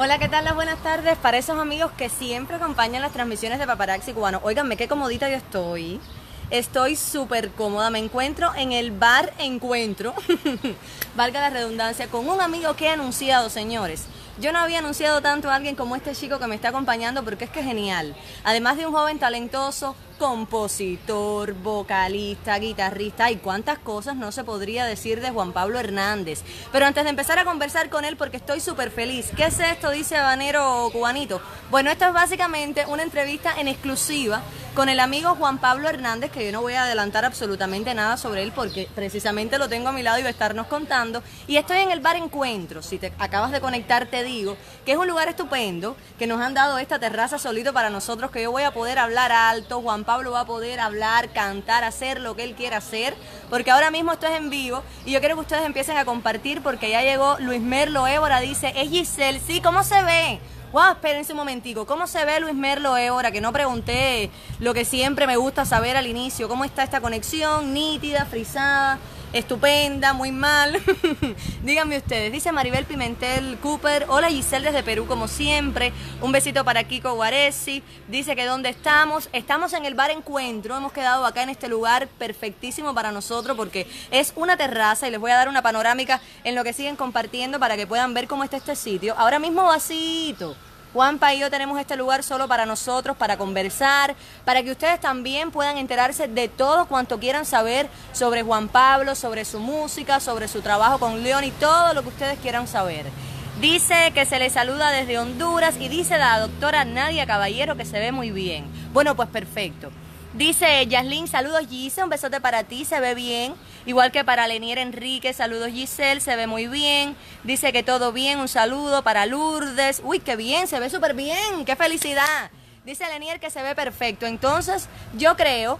Hola, ¿qué tal? Las buenas tardes para esos amigos que siempre acompañan las transmisiones de Paparazzi Cubano. Óiganme, qué comodita yo estoy. Estoy súper cómoda. Me encuentro en el bar Encuentro, valga la redundancia, con un amigo que he anunciado, señores. Yo no había anunciado tanto a alguien como este chico que me está acompañando porque es que es genial. Además de un joven talentoso, compositor, vocalista, guitarrista y cuántas cosas no se podría decir de Juan Pablo Hernández. Pero antes de empezar a conversar con él, porque estoy súper feliz, ¿qué es esto? Dice Habanero Cubanito. Bueno, esto es básicamente una entrevista en exclusiva con el amigo Juan Pablo Hernández, que yo no voy a adelantar absolutamente nada sobre él porque precisamente lo tengo a mi lado y va a estarnos contando. Y estoy en el bar Encuentro, si te acabas de conectar te digo, que es un lugar estupendo, que nos han dado esta terraza solito para nosotros, que yo voy a poder hablar alto, Juan Pablo va a poder hablar, cantar, hacer lo que él quiera hacer, porque ahora mismo esto es en vivo y yo quiero que ustedes empiecen a compartir porque ya llegó Luis Merlo Évora, dice, es Giselle, sí, ¿cómo se ve? Wow, espérense un momentico. ¿Cómo se ve Luis Merlo Évora? Que no pregunté lo que siempre me gusta saber al inicio. ¿Cómo está esta conexión? Nítida, frisada estupenda, muy mal. Díganme ustedes. Dice Maribel Pimentel Cooper. Hola Giselle desde Perú como siempre. Un besito para Kiko Guaresi. Dice que dónde estamos. Estamos en el bar Encuentro. Hemos quedado acá en este lugar perfectísimo para nosotros porque es una terraza y les voy a dar una panorámica en lo que siguen compartiendo para que puedan ver cómo está este sitio. Ahora mismo vacío. Juanpa y yo tenemos este lugar solo para nosotros, para conversar, para que ustedes también puedan enterarse de todo cuanto quieran saber sobre Juan Pablo, sobre su música, sobre su trabajo con León y todo lo que ustedes quieran saber. Dice que se le saluda desde Honduras y dice la doctora Nadia Caballero que se ve muy bien. Bueno, pues perfecto. Dice Yaslin, saludos Giselle, un besote para ti, se ve bien. Igual que para Lenier Enrique, saludos Giselle, se ve muy bien. Dice que todo bien, un saludo para Lourdes. Uy, qué bien, se ve súper bien, qué felicidad. Dice Lenier que se ve perfecto. Entonces, yo creo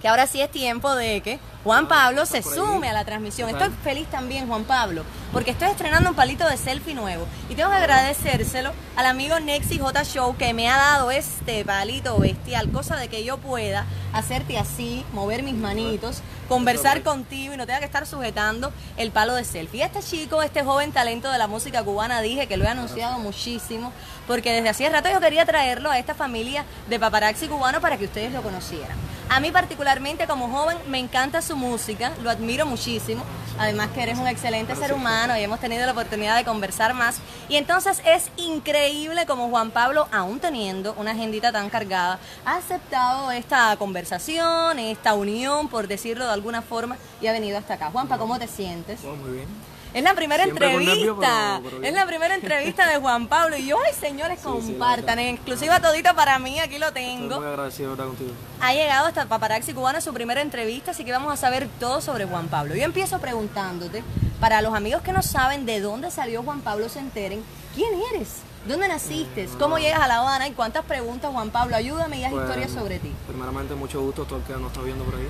que ahora sí es tiempo de que Juan Pablo se sume a la transmisión. Estoy feliz también, Juan Pablo, porque estoy estrenando un palito de selfie nuevo. Y tengo que agradecérselo al amigo Nexi J Show que me ha dado este palito bestial, cosa de que yo pueda hacerte así, mover mis manitos, conversar contigo y no tenga que estar sujetando el palo de selfie. Este chico, este joven talento de la música cubana, dije que lo he anunciado muchísimo, porque desde hacía rato yo quería traerlo a esta familia de paparazzi cubano para que ustedes lo conocieran. A mí particularmente como joven me encanta su música, lo admiro muchísimo. Además que eres un excelente ser humano y hemos tenido la oportunidad de conversar más. Y entonces es increíble como Juan Pablo, aún teniendo una agendita tan cargada, ha aceptado esta conversación, esta unión, por decirlo de alguna forma, y ha venido hasta acá. Juanpa, ¿cómo te sientes? muy bien. Es la primera entrevista. es la primera entrevista de Juan Pablo. Y yo, ay, señores, compartan. en exclusiva todito para mí, aquí lo tengo. Estoy muy agradecido de contigo. Ha llegado hasta Paparazzi Cubano su primera entrevista, así que vamos a saber todo sobre Juan Pablo. Yo empiezo preguntándote, para los amigos que no saben de dónde salió Juan Pablo, se enteren, ¿quién eres? ¿Dónde naciste? ¿Cómo llegas a La Habana? ¿Y cuántas preguntas, Juan Pablo? Ayúdame y haz historias Pues, sobre ti. Primeramente, mucho gusto a todo el que nos está viendo por ahí.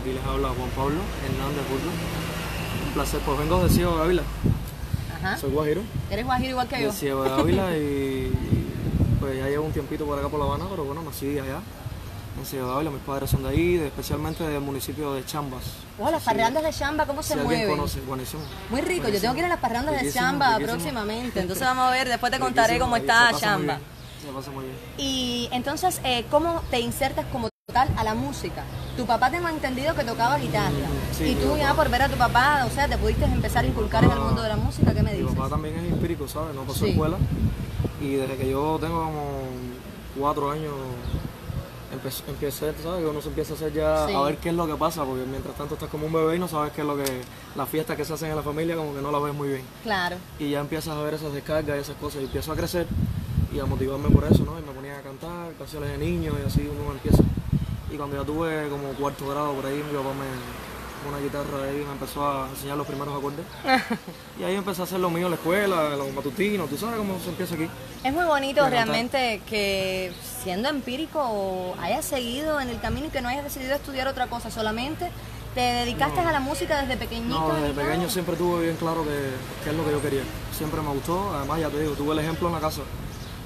Aquí les habla Juan Pablo Hernández Burlo. Placer, pues vengo de Ciego de Ávila. Ajá. Soy guajiro. Eres guajiro igual que yo. De Ciego de Ávila y pues ya llevo un tiempito por acá por La Habana, pero bueno, nací allá. En Ciego de Ávila, mis padres son de ahí, de- especialmente del municipio de Chambas. Oh, las parrandas de Chamba, ¿cómo Si se alguien mueven? conoce, buenísimo. Muy rico, yo tengo que ir a las parrandas de Chamba riquísimo. próximamente. Entonces vamos a ver, después te contaré Riquísimo, cómo está Chamba. Se pasa muy bien. Y entonces, eh, ¿cómo te insertas como a la música? Tu papá tengo entendido que tocaba guitarra. Sí, y tú mi ya por ver a tu papá, o sea, te pudiste empezar a inculcar en el mundo de la música. ¿Qué me Mi dices? papá también es empírico, ¿sabes? No pasó Sí. escuela. Y desde que yo tengo como cuatro años, empe- empecé, ¿sabes? Uno se empieza a hacer ya Sí. a ver qué es lo que pasa, porque mientras tanto estás como un bebé y no sabes qué es lo que. Las fiestas que se hacen en la familia, como que no las ves muy bien. Claro. Y ya empiezas a ver esas descargas y esas cosas. Y empiezo a crecer y a motivarme por eso, ¿no? Y me ponía a cantar canciones de niños y así uno empieza. Y cuando ya tuve como cuarto grado por ahí, mi papá me una guitarra ahí me empezó a enseñar los primeros acordes. y ahí empecé a hacer lo mío en la escuela, los matutinos, tú sabes cómo se empieza aquí. Es muy bonito realmente que siendo empírico hayas seguido en el camino y que no hayas decidido estudiar otra cosa, solamente te dedicaste a la música desde pequeñito. No, desde nada? pequeño siempre tuve bien claro que, que es lo que yo quería. Siempre me gustó, además ya te digo, tuve el ejemplo en la casa.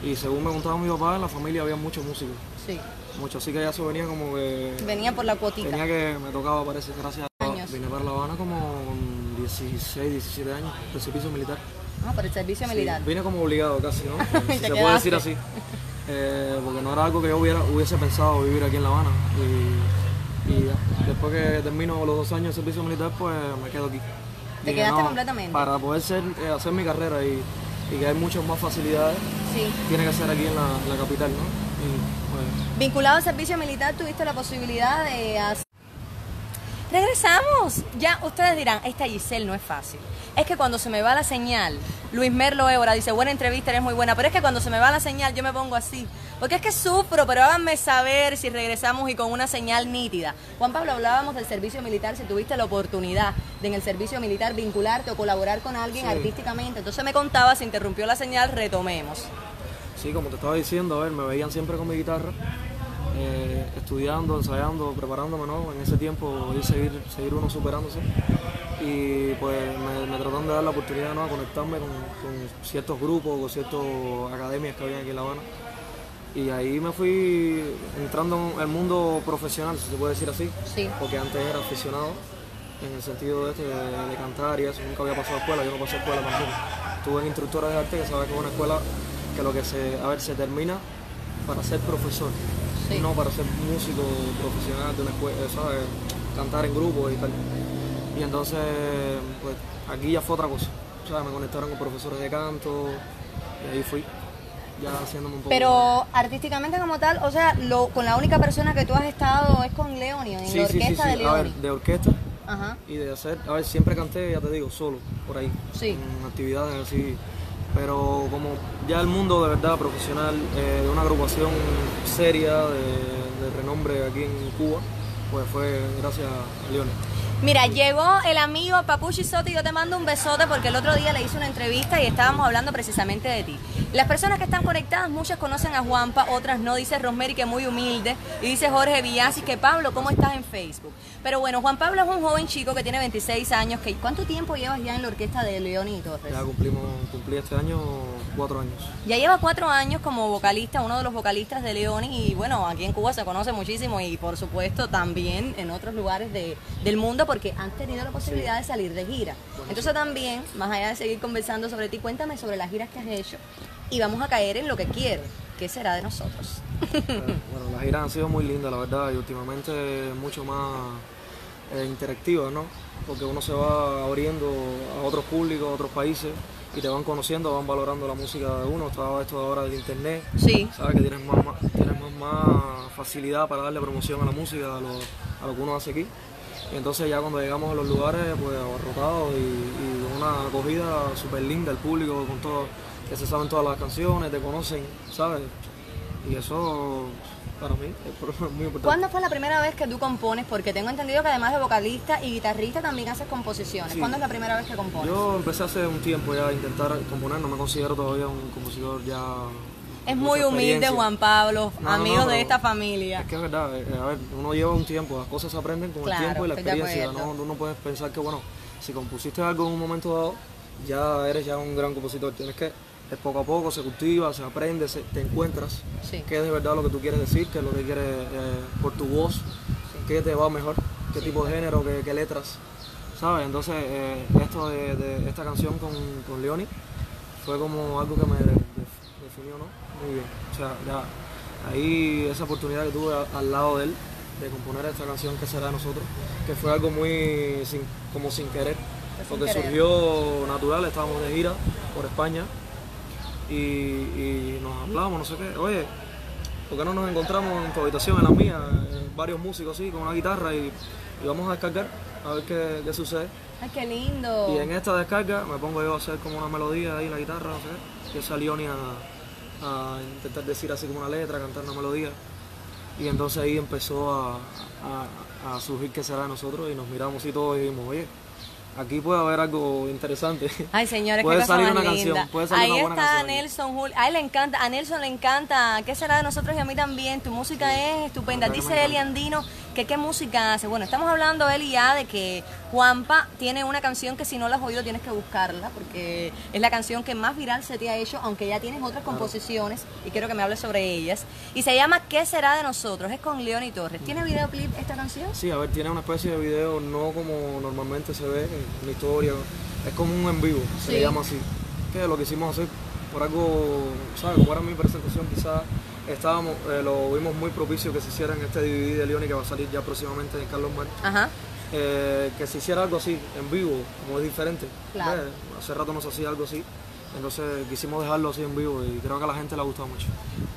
Y según me contaba mi papá, en la familia había muchos músicos. Sí, Mucho, así que ya se venía como que... venía por la cuotica. Tenía que, me tocaba, parece, gracias a Años. Vine para La Habana como con 16, 17 años, precipicio militar. Ah, por el servicio Sí, militar. vine como obligado casi, ¿no? Y si se puede decir así. Eh, porque no era algo que yo hubiera, hubiese pensado vivir aquí en La Habana. Y, y ya, después que termino los dos años de servicio militar, pues me quedo aquí. ¿Te quedaste completamente? Para poder ser, eh, hacer mi carrera y, y que hay muchas más facilidades, Sí. tiene que ser aquí en la, en la capital, ¿no? Pues, Vinculado al servicio militar, tuviste la posibilidad de hacer... Regresamos. Ya ustedes dirán, esta Giselle no es fácil. Es que cuando se me va la señal, Luis Merlo Évora dice, buena entrevista, eres muy buena, pero es que cuando se me va la señal yo me pongo así. Porque es que sufro, pero háganme saber si regresamos y con una señal nítida. Juan Pablo, hablábamos del servicio militar, si tuviste la oportunidad de en el servicio militar vincularte o colaborar con alguien Sí. artísticamente. Entonces me contaba, se interrumpió la señal, retomemos. Sí, como te estaba diciendo, a ver, me veían siempre con mi guitarra, eh, estudiando, ensayando, preparándome, ¿no? En ese tiempo y seguir, seguir uno superándose. Y pues me, me trataron de dar la oportunidad, ¿no? A conectarme con, con ciertos grupos, con ciertas academias que había aquí en La Habana. Y ahí me fui entrando en el mundo profesional, si se puede decir así. Sí. Porque antes era aficionado, en el sentido de, este, de, de cantar y eso. Nunca había pasado a escuela, yo no pasé a escuela tampoco. Estuve en instructora de arte, que sabes que es una escuela que lo que se, a ver, se termina para ser profesor, Sí. no para ser músico profesional de una escuela, ¿sabes? Cantar en grupo y tal. Y entonces, pues aquí ya fue otra cosa. O sea, me conectaron con profesores de canto y ahí fui, ya haciéndome un poco. Pero artísticamente como tal, o sea, lo, con la única persona que tú has estado es con Leoni, en sí, la orquesta sí. de A ver, de orquesta Ajá. y de hacer, a ver, siempre canté, ya te digo, solo, por ahí. Sí. En actividades así. Pero como ya el mundo de verdad profesional, eh, de una agrupación seria, de, de renombre aquí en Cuba, pues fue gracias a Leones. Mira, llegó el amigo Papuchi Soto y yo te mando un besote porque el otro día le hice una entrevista y estábamos hablando precisamente de ti. Las personas que están conectadas, muchas conocen a Juanpa, otras no. Dice Rosemary que es muy humilde y dice Jorge Villasi que Pablo, ¿cómo estás en Facebook? Pero bueno, Juan Pablo es un joven chico que tiene 26 años. Que, ¿Cuánto tiempo llevas ya en la orquesta de Leoni y Torres? Ya cumplimos, cumplí este año cuatro años. Ya lleva cuatro años como vocalista, uno de los vocalistas de Leoni y bueno, aquí en Cuba se conoce muchísimo y por supuesto también en otros lugares de- del mundo porque han tenido la posibilidad de salir de gira. Entonces también, más allá de seguir conversando sobre ti, cuéntame sobre las giras que has hecho y vamos a caer en lo que quiero, ¿qué será de nosotros? Pero, bueno, las giras han sido muy lindas, la verdad, y últimamente mucho más eh, interactivas, ¿no? Porque uno se va abriendo a otros públicos, a otros países, y te van conociendo, van valorando la música de uno. Estaba esto ahora del internet, Sí, sabes que tienes más, más- tienes más, más facilidad para darle promoción a la música, a lo, a lo que uno hace aquí. Y entonces ya cuando llegamos a los lugares, pues abarrotados y, y una acogida súper linda, el público con todo, que se saben todas las canciones, te conocen, ¿sabes? Y eso para mí es muy importante. ¿Cuándo fue la primera vez que tú compones? Porque tengo entendido que además de vocalista y guitarrista también haces composiciones. Sí. ¿Cuándo es la primera vez que compones? Yo empecé hace un tiempo ya a intentar componer, no me considero todavía un compositor ya... es muy humilde. Juan Pablo, No, amigo no, de esta familia. Es que es verdad, eh, a ver, uno lleva un tiempo, las cosas se aprenden con Claro, el tiempo y la experiencia. ¿no? Tú no puedes pensar que, bueno, si compusiste algo en un momento dado, ya eres ya un gran compositor. Tienes que, es poco a poco, se cultiva, se aprende, se- te encuentras Sí. qué es de verdad lo que tú quieres decir, qué es lo que quieres eh, por tu voz, qué te va mejor, qué tipo de género, qué, qué letras, ¿sabes? Entonces, eh, esto de, de esta canción con, con Leoni fue como algo que me de- de- definió, ¿no? Muy bien. O sea, ya ahí esa oportunidad que tuve al lado de él de componer esta canción que será de nosotros, que fue algo muy sin- como sin querer, sin porque querer. surgió natural, estábamos de gira por España y, y nos hablamos, no sé qué, oye, ¿por qué no nos encontramos en tu habitación, en la mía, eh, varios músicos así, con una guitarra y, y vamos a descargar a ver qué, qué sucede? Ay, qué lindo. Y en esta descarga me pongo yo a hacer como una melodía ahí en la guitarra, no sé qué, que salió ni a, a intentar decir así como una letra, cantar una melodía. Y entonces ahí empezó a, a- a surgir qué será de nosotros y nos miramos y todos y dijimos, oye, aquí puede haber algo interesante. Ay, señores, puede qué cosa salir más una linda. canción, puede salir Ahí una buena está canción. Nelson Jul. A él le encanta, a Nelson le encanta. ¿Qué será de nosotros y a mí también? Tu música es estupenda. Dice me Eli Andino que qué música hace. Bueno, estamos hablando él y ya de que Juanpa tiene una canción que si no la has oído tienes que buscarla porque es la canción que más viral se te ha hecho, aunque ya tienes otras composiciones y quiero que me hables sobre ellas. Y se llama ¿Qué será de nosotros? Es con Leoni Torres. ¿Tiene videoclip esta canción? Sí, a ver, tiene una especie de video, no como normalmente se ve en la historia, es como un en vivo, se Sí. le llama así. que lo quisimos hacer por algo, ¿sabes? Como era mi presentación, quizás estábamos, eh, lo vimos muy propicio que se hiciera en este DVD de Leoni que va a salir ya próximamente en Carlos Mar. Ajá. Eh, que se hiciera algo así, en vivo, como es diferente. Claro. ¿Ves? Hace rato no se hacía algo así. Entonces quisimos dejarlo así en vivo y creo que a la gente le ha gustado mucho.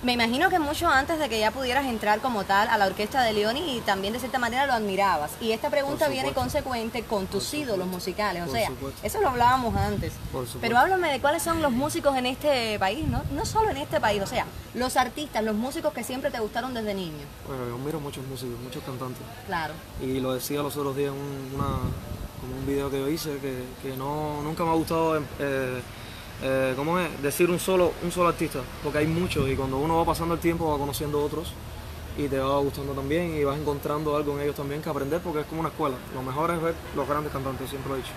Me imagino que mucho antes de que ya pudieras entrar como tal a la orquesta de Leoni y también de cierta manera lo admirabas. Y esta pregunta viene consecuente con tus ídolos musicales. O Por sea, supuesto. eso lo hablábamos antes. Por. Pero háblame de cuáles son los músicos en este país, ¿no? No solo en este país, o sea, los artistas, los músicos que siempre te gustaron desde niño. Bueno, yo miro muchos músicos, muchos cantantes. Claro. Y lo decía los otros días en un, una, como un video que yo hice, que, que no, nunca me ha gustado eh, eh, ¿cómo es? decir un solo, un solo artista, porque hay muchos y cuando uno va pasando el tiempo va conociendo otros y te va gustando también y vas encontrando algo en ellos también que aprender porque es como una escuela. Lo mejor es ver los grandes cantantes, siempre lo he dicho.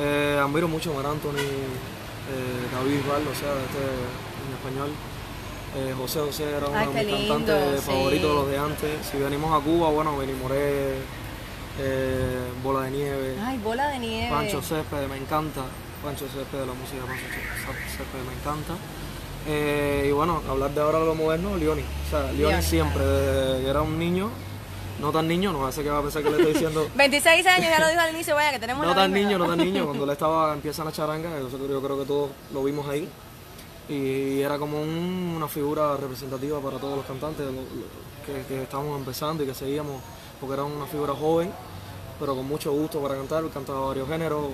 Eh, admiro mucho a Mar Anthony, eh, David Bisbal, o sea, este en español. Eh, José José era uno Ay, de mis lindo, cantantes sí. favoritos de los de antes. Si venimos a Cuba, bueno, Benny Moré, Bola de Nieve, Ay, bola de nieve. Pancho Céspedes, me encanta. Pancho Céspedes, la música de Pancho Céspedes me encanta. Eh, y bueno, hablar de ahora de lo moderno, Leoni. O sea, Leoni Leoni, siempre, desde que era un niño, no tan niño, no sé qué va a pensar que le estoy diciendo. 26 años, ya lo dijo al inicio, vaya, que tenemos No tan niño, edad. no tan niño, cuando él estaba, empieza la charanga, yo, que- creo que todos lo vimos ahí. Y era como un- una figura representativa para todos los cantantes lo- lo- que, que estábamos empezando y que seguíamos, porque era una figura joven, pero con mucho gusto para cantar, cantaba varios géneros.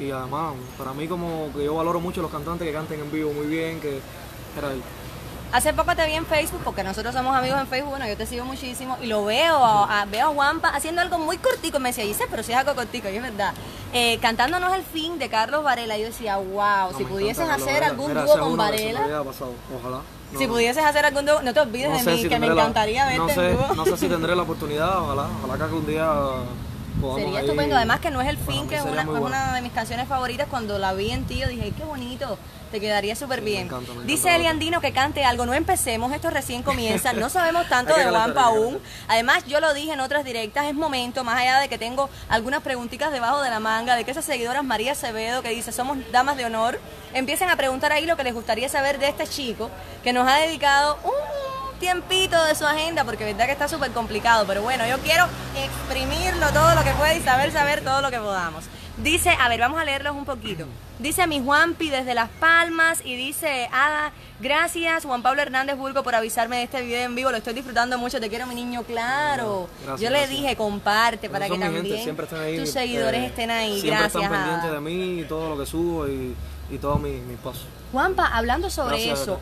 Y además, para mí como que yo valoro mucho los cantantes que canten en vivo muy bien, que era él. Hace poco te vi en Facebook, porque nosotros somos amigos en Facebook, bueno, yo te sigo muchísimo, y lo veo, a, a- veo a Juanpa haciendo algo muy cortico, y me decía, dice, pero si es algo cortico, y es verdad, eh, cantándonos el fin de Carlos Varela, y yo decía, wow, No, si pudieses hacer algún dúo con Varela, ojalá. No, si pudieses hacer algún dúo, no te olvides No de sé mí, si que me tendré la- encantaría verte no en sé, dúo. no sé si tendré la oportunidad, ojalá, ojalá que algún día Sería estupendo, además que no es el fin, que es una, bueno. de mis canciones favoritas. Cuando la vi en ti, yo dije, "Ay, qué bonito, te quedaría súper Sí, me bien. encanta, me Dice la Eli otra. Andino que cante algo, no empecemos, esto recién comienza, no sabemos tanto de Juanpa aún. Además, yo lo dije en otras directas, es momento, más allá de que tengo algunas preguntitas debajo de la manga, de que esas seguidoras María Acevedo, que dice, somos damas de honor, empiecen a preguntar ahí lo que les gustaría saber de este chico, que nos ha dedicado un tiempito de su agenda, porque verdad que está súper complicado, pero bueno, yo quiero exprimirlo todo lo que pueda y saber, saber todo lo que podamos. Dice, a ver, vamos a leerlos un poquito. Dice mi Juanpi desde Las Palmas y dice, Ada, gracias Juan Pablo Hernández Burgo por avisarme de este video en vivo, lo estoy disfrutando mucho, te quiero mi niño, claro. Gracias, Yo le gracias. dije, comparte para que mi gente, también ahí, tus seguidores eh, estén ahí. Siempre Gracias, están pendientes Ada. de mí y todo lo que subo y, y todos mis, mis pasos. Juanpa, hablando sobre Gracias, eso.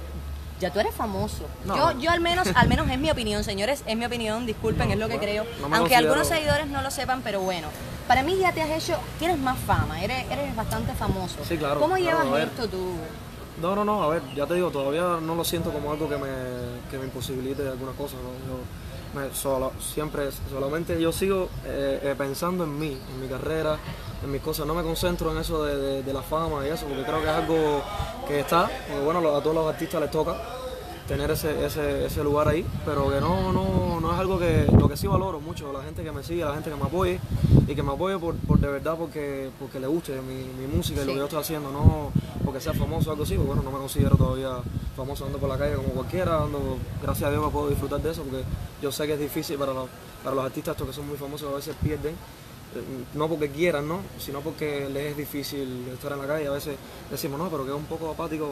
Ya tú eres famoso. No. Yo, yo al menos, al menos es mi opinión, señores, es mi opinión, disculpen, No, es lo que bueno, creo. no Aunque algunos seguidores no lo sepan, pero bueno. Para mí ya te has hecho, tienes más fama, eres, eres bastante famoso. Sí, claro, ¿Cómo llevas esto tú? No, no, no, a ver, ya te digo, todavía no lo siento como algo que me, que me imposibilite algunas cosas. ¿no? Yo me- solo- siempre, solamente yo sigo eh, eh, pensando en mí, en mi carrera, en mis cosas. No me concentro en eso de, de- de la fama y eso, porque creo que es algo que está, bueno, a todos los artistas les toca tener ese, ese, ese lugar ahí, pero que no, no, no es algo que, lo que sí valoro mucho, la gente que me sigue, la gente que me apoye y que me apoye por, por de verdad porque, porque le guste mi, mi música y lo que yo estoy haciendo, no porque sea famoso o algo así, porque bueno, no me considero todavía famoso ando por la calle como cualquiera, ando, gracias a Dios que puedo disfrutar de eso, porque yo sé que es difícil para los, para los artistas estos que son muy famosos a veces pierden, no porque quieran, ¿no? sino porque les es difícil estar en la calle. A veces decimos, no, pero que es un poco apático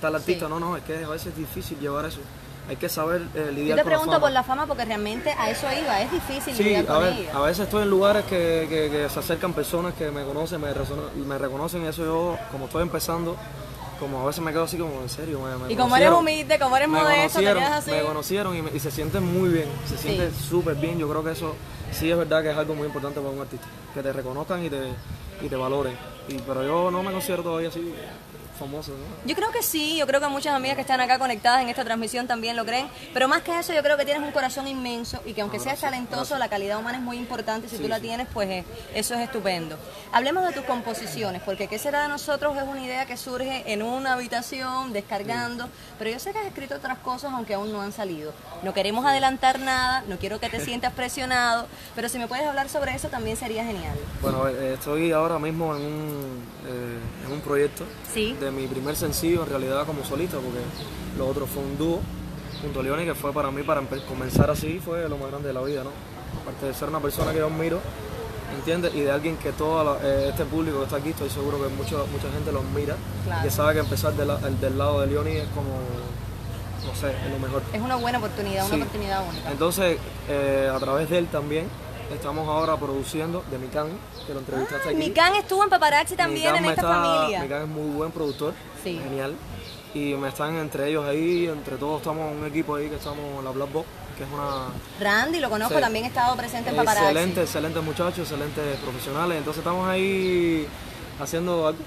tal artista. Sí. No, no, es que a veces es difícil llevar eso. Hay que saber eh, Yo lidiar te con la pregunto fama. por la fama porque realmente a eso iba, es difícil Sí, lidiar a con ver, ella. a veces estoy en lugares que, que- que se acercan personas que me conocen, me, me reconocen y eso yo, como estoy empezando, como a veces me quedo así como en serio. Me, me Y como eres humilde, como eres modesto, te quedas así. me conocieron y, me- y se sienten muy bien, se sienten súper bien. Yo creo que eso sí es verdad que es algo muy importante para un artista, que te reconozcan y te, y te valoren. Y, pero yo no me considero todavía así famoso. ¿no? Yo creo que sí, yo creo que muchas amigas que están acá conectadas en esta transmisión también lo creen, pero más que eso yo creo que tienes un corazón inmenso y que aunque seas talentoso, gracias. la calidad humana es muy importante si Sí, tú la sí. tienes, pues eh, eso es estupendo. Hablemos de tus composiciones, porque ¿qué será de nosotros? Es una idea que surge en una habitación, descargando, pero yo sé que has escrito otras cosas aunque aún no han salido. No queremos adelantar nada, no quiero que te sientas presionado, pero si me puedes hablar sobre eso también sería genial. Bueno, eh, estoy ahora mismo en un, eh, en un proyecto Sí. de de mi primer sencillo en realidad como solista, porque lo otro fue un dúo junto a Leoni, que fue para mí, para comenzar así, fue lo más grande de la vida, ¿no? Aparte de ser una persona que yo admiro, ¿entiendes? Y de alguien que todo este público que está aquí, estoy seguro que mucho, mucha gente lo admira, Claro. que sabe que empezar la- el- del lado de Leoni es como, no sé, es lo mejor. Es una buena oportunidad, una Sí. oportunidad única. Entonces, eh, a través de él también, estamos ahora produciendo de Mikan, que lo entrevistaste aquí. Mikan estuvo en paparazzi también Mikan en esta está- familia. Mikan es muy buen productor, Sí. genial. Y me están entre ellos ahí, entre todos estamos un equipo ahí que estamos en la Black Box, que es una Randy, lo conozco, Sí. también ha estado presente en paparazzi. excelente, excelentes muchachos, excelentes profesionales. Entonces estamos ahí haciendo algo.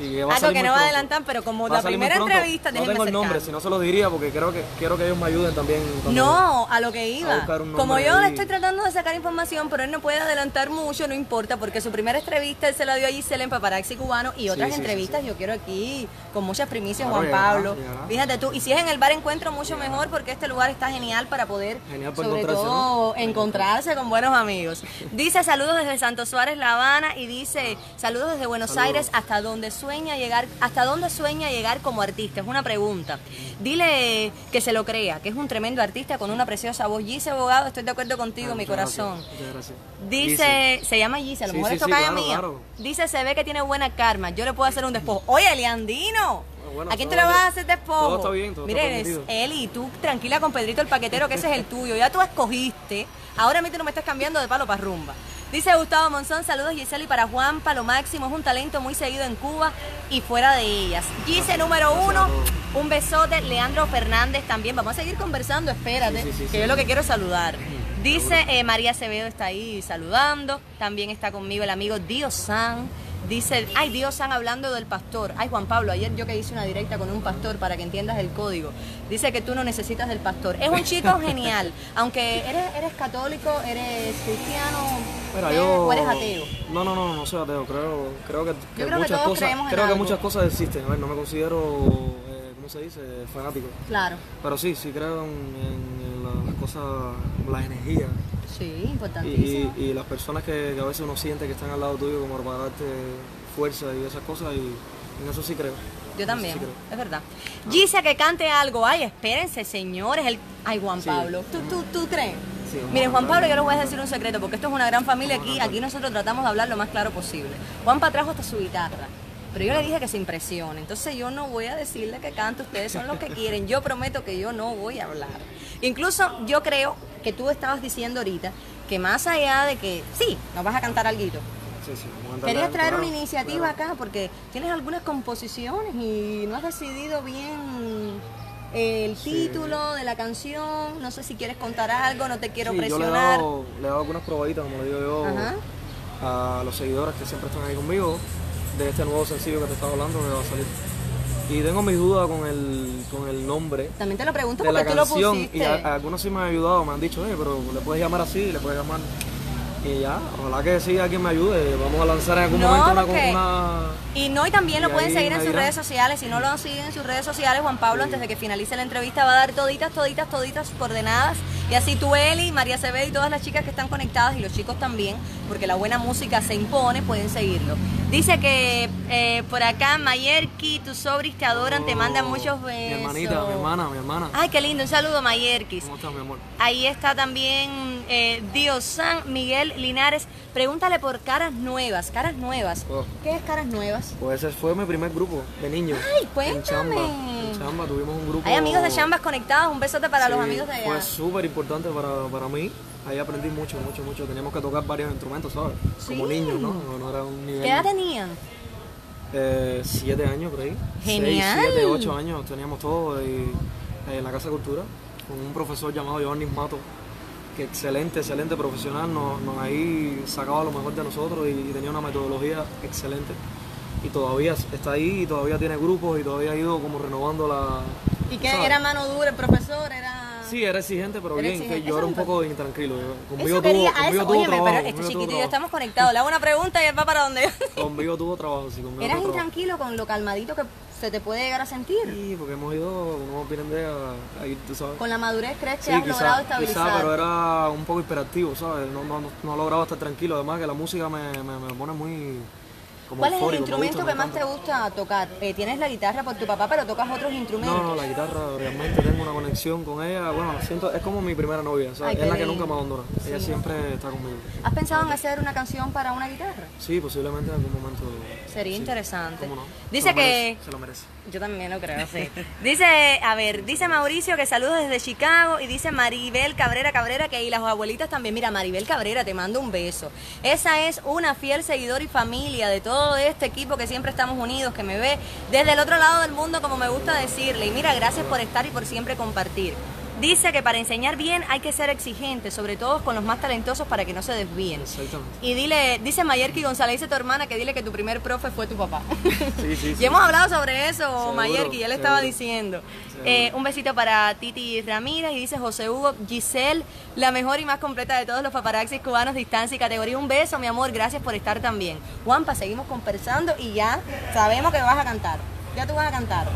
Y va Algo que no va a adelantar, pero como la primera entrevista, No tengo el nombre, si no se lo diría, porque creo que quiero que ellos me ayuden también. No, a lo que iba. Como yo le estoy tratando de sacar información, pero él no puede adelantar mucho, no importa, porque su primera entrevista él se la dio a Giselle en Paparazzi Cubano y otras sí, sí, entrevistas yo quiero aquí con muchas primicias, Claro, Juan llegará, Pablo. llegará. Fíjate tú, y si es en el bar encuentro mucho mejor porque este lugar está genial para poder, Genial para sobre encontrarse, todo, encontrarse con buenos amigos. Dice saludos desde Santo Suárez, La Habana, y dice saludos desde Buenos Saludos. Aires, hasta donde sueña llegar, hasta dónde sueña llegar como artista. Es una pregunta. Dile que se lo crea, que es un tremendo artista con una preciosa voz. Gise Abogado, estoy de acuerdo contigo, Ah, mi gracias, corazón. Muchas gracias. Dice, se llama Gise, a lo Sí, mejor sí, es sí, tocaya claro, mía. claro. Dice, se ve que tiene buena karma, yo le puedo hacer un despojo. Oye, Leandino, Ah, bueno, ¿a quién te le vas a hacer despojo? Todo está bien, todo está Mire, es permitido. Eli, tú tranquila con Pedrito el paquetero, que ese es el tuyo. Ya tú escogiste. Ahora a mí tú no me estás cambiando de palo para rumba. Dice Gustavo Monzón, saludos Giseli para Juan, lo máximo, es un talento muy seguido en Cuba y fuera de ellas. Gise número uno, un besote, Leandro Fernández también. Vamos a seguir conversando, espérate, Sí, sí, sí, que yo lo que quiero es saludar. Dice eh, María Acevedo está ahí saludando, también está conmigo el amigo Dio San. Dice, ay, Dios San hablando del pastor. Ay, Juan Pablo, ayer yo que hice una directa con un pastor para que entiendas el código. Dice que tú no necesitas del pastor. Es un chico genial. Aunque eres, eres católico, eres cristiano Mira, eres- yo... o eres ateo. No, no, no, no soy ateo. Creo, creo que, que creo que muchas todos cosas, creo que muchas cosas existen. A ver, no me considero, eh, ¿cómo se dice? Fanático. Claro. Pero sí, sí creo en, en- en las cosas, las energías. Sí, importantísimo. y- y las personas que, que a veces uno siente que están al lado tuyo como para darte fuerza y esas cosas. Y en eso sí creo. Yo también, sí creo. es verdad. Gise que cante algo. Ay, espérense, señores. El... Ay, Juan Sí. Pablo. ¿Tú, tú, ¿Tú crees? Sí, a Juan. Pablo, yo les voy a decir un secreto porque esto es una gran familia aquí. Aquí nosotros tratamos de hablar lo más claro posible. Juanpa trajo hasta su guitarra. Pero yo le dije que se impresione. Entonces yo no voy a decirle que cante. Ustedes son los que quieren. Yo prometo que yo no voy a hablar. Incluso yo creo que tú estabas diciendo ahorita que más allá de que sí, nos vas a cantar algo. Sí, sí, vamos a cantar Querías traer claro, una iniciativa claro. acá porque tienes algunas composiciones y no has decidido bien el título de la canción. No sé si quieres contar algo, no te quiero yo presionar. le he dado algunas probaditas, como le digo yo, Ajá. a los seguidores que siempre están ahí conmigo, de este nuevo sencillo que te estaba hablando que va a salir. Y tengo mis dudas con el, con el nombre También te lo pregunto de porque la tú lo canción. pusiste. Y a- a algunos sí me han ayudado, me han dicho, eh, pero le puedes llamar así, le puedes llamar. Y ya, ojalá que sí, alguien me ayude. Vamos a lanzar en algún No, momento una, porque- una, Y no, y también lo Y pueden seguir en sus redes sociales. Si no lo siguen en sus redes sociales, Juan Pablo, antes de que finalice la entrevista, va a dar toditas, toditas, toditas coordenadas. Y así tú, Eli, María Acevedo y todas las chicas que están conectadas y los chicos también, porque la buena música se impone, pueden seguirlo. Dice que eh, por acá, Mayerki, tus sobris te adoran, te mandan muchos besos. Mi hermanita, mi hermana, mi hermana. Ay, qué lindo. Un saludo, Mayerkis. ¿Cómo estás, mi amor? Ahí está también eh, Dios San Miguel Linares. Pregúntale por caras nuevas. Caras nuevas. Oh. ¿Qué es caras nuevas? Pues ese fue mi primer grupo de niños. Ay, En cuéntame. Chamba. En Chamba tuvimos un grupo. Hay amigos de Chambas conectados. Un besote para los amigos de allá. Fue súper importante para, para mí. Ahí aprendí mucho, mucho, mucho. Teníamos que tocar varios instrumentos, ¿sabes? Como niños, ¿no? No, no era un nivel. ¿Qué edad tenían? Eh, siete años por ahí. Genial. Seis, siete, ocho años teníamos todo y, eh, en la Casa de Cultura con un profesor llamado Giovanni Mato, que excelente, excelente profesional, nos, nos ahí sacaba lo mejor de nosotros y, y tenía una metodología excelente. Y todavía está ahí y todavía tiene grupos y todavía ha ido como renovando la... ¿Y qué ¿sabes? era mano dura el profesor? Era... Sí, era exigente, pero Era bien, exigente. que yo era un poco intranquilo. yo- Conmigo Eso tuvo, a conmigo eso, tuvo óyeme, trabajo. pero este chiquitito y yo estamos conectados. Le hago una pregunta y él va para donde Conmigo tuvo trabajo, sí, conmigo Eras intranquilo con lo calmadito que se te puede llegar a sentir. Sí, porque hemos ido, no vienen de a, a ir, tú sabes. Con la madurez crees que Sí, has quizá, logrado quizá, estabilizar. pero era un poco hiperactivo, ¿sabes? No, no, no, no lograba estar tranquilo. Además que la música me, me, me pone muy... como ¿Cuál es el instrumento que más te gusta tocar? Eh, tienes la guitarra por tu papá, pero tocas otros instrumentos. No, no, la guitarra realmente tengo una conexión con ella. Bueno, la siento, es como mi primera novia, Ay, es la que lindo. nunca me abandona. Ella siempre está conmigo. ¿Has pensado en hacer una canción para una guitarra? Sí, posiblemente en algún momento. Sería sí, interesante. ¿Cómo no? Dice Se lo que se lo merece. Yo también lo creo, sí. Dice, a ver, dice Mauricio que saludos desde Chicago y dice Maribel Cabrera Cabrera que y las abuelitas también. Mira, Maribel Cabrera, te mando un beso. Esa es una fiel seguidora y familia de todo este equipo que siempre estamos unidos, que me ve desde el otro lado del mundo, como me gusta decirle. Y mira, gracias por estar y por siempre compartir. Dice que para enseñar bien hay que ser exigente, sobre todo con los más talentosos para que no se desvíen. Exactamente. Y dile, dice Mayerki González, dice tu hermana que dile que tu primer profe fue tu papá. Sí, sí, Y sí. hemos hablado sobre eso, Seguro, Mayerki, ya le estaba diciendo. Eh, un besito para Titi Ramírez y dice José Hugo Giselle, la mejor y más completa de todos los paparaxis cubanos, distancia y categoría. Un beso, mi amor, gracias por estar también. Juanpa, seguimos conversando y ya sabemos que vas a cantar. Ya tú vas a cantar.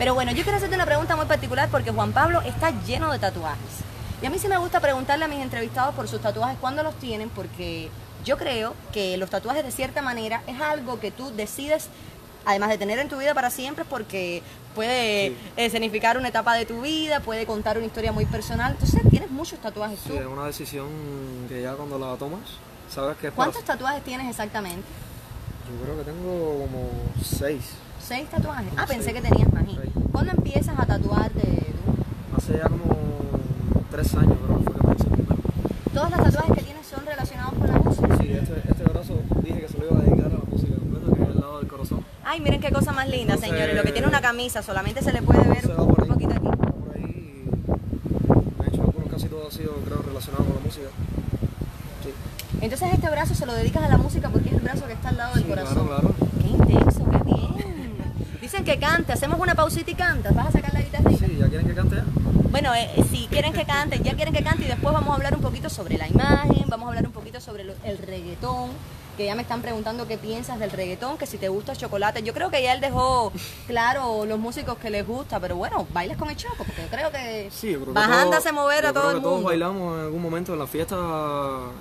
Pero bueno, yo quiero hacerte una pregunta muy particular porque Juan Pablo está lleno de tatuajes. Y a mí sí me gusta preguntarle a mis entrevistados por sus tatuajes, cuándo los tienen, porque yo creo que los tatuajes de cierta manera es algo que tú decides, además de tener en tu vida para siempre, porque puede eh, significar una etapa de tu vida, puede contar una historia muy personal. Entonces tienes muchos tatuajes Sí, tú. es una decisión que ya cuando la tomas, sabes que es para... ¿Cuántos tatuajes tienes exactamente? Yo creo que tengo como seis. ¿Seis tatuajes? Ah, Seis. pensé que tenías más. ¿Cuándo empiezas a tatuarte tú? Hace ya como tres años creo que fue que el primero. ¿Todos los tatuajes que tienes son relacionados con la música? Sí, este, este brazo dije que se lo iba a dedicar a la música completa, que es el lado del corazón. Ay, miren qué cosa más linda, Entonces- señores. Lo que tiene una camisa, solamente se le puede ver un ahí, poquito aquí. por ahí. De hecho, algunos casi todo ha sido, creo, relacionado con la música. Sí, Entonces este brazo se lo dedicas a la música porque es el brazo que está al lado del Sí, corazón. claro, claro. Qué intenso, qué bien. Dicen que cante, hacemos una pausita y cantas. ¿Vas a sacar la guitarrita? sí, ¿ya quieren que cante ya? Bueno, eh, si quieren que cante, ya quieren que cante y después vamos a hablar un poquito sobre la imagen, vamos a hablar un poquito sobre el reggaetón, que ya me están preguntando qué piensas del reggaetón, que si te gusta el chocolate. Yo creo que ya él dejó claro los músicos que les gusta, pero bueno, bailas con el choco, porque yo creo que Sí, yo creo que bajándose todos- mover a yo todo creo el que todos mundo. bailamos en algún momento en la fiesta,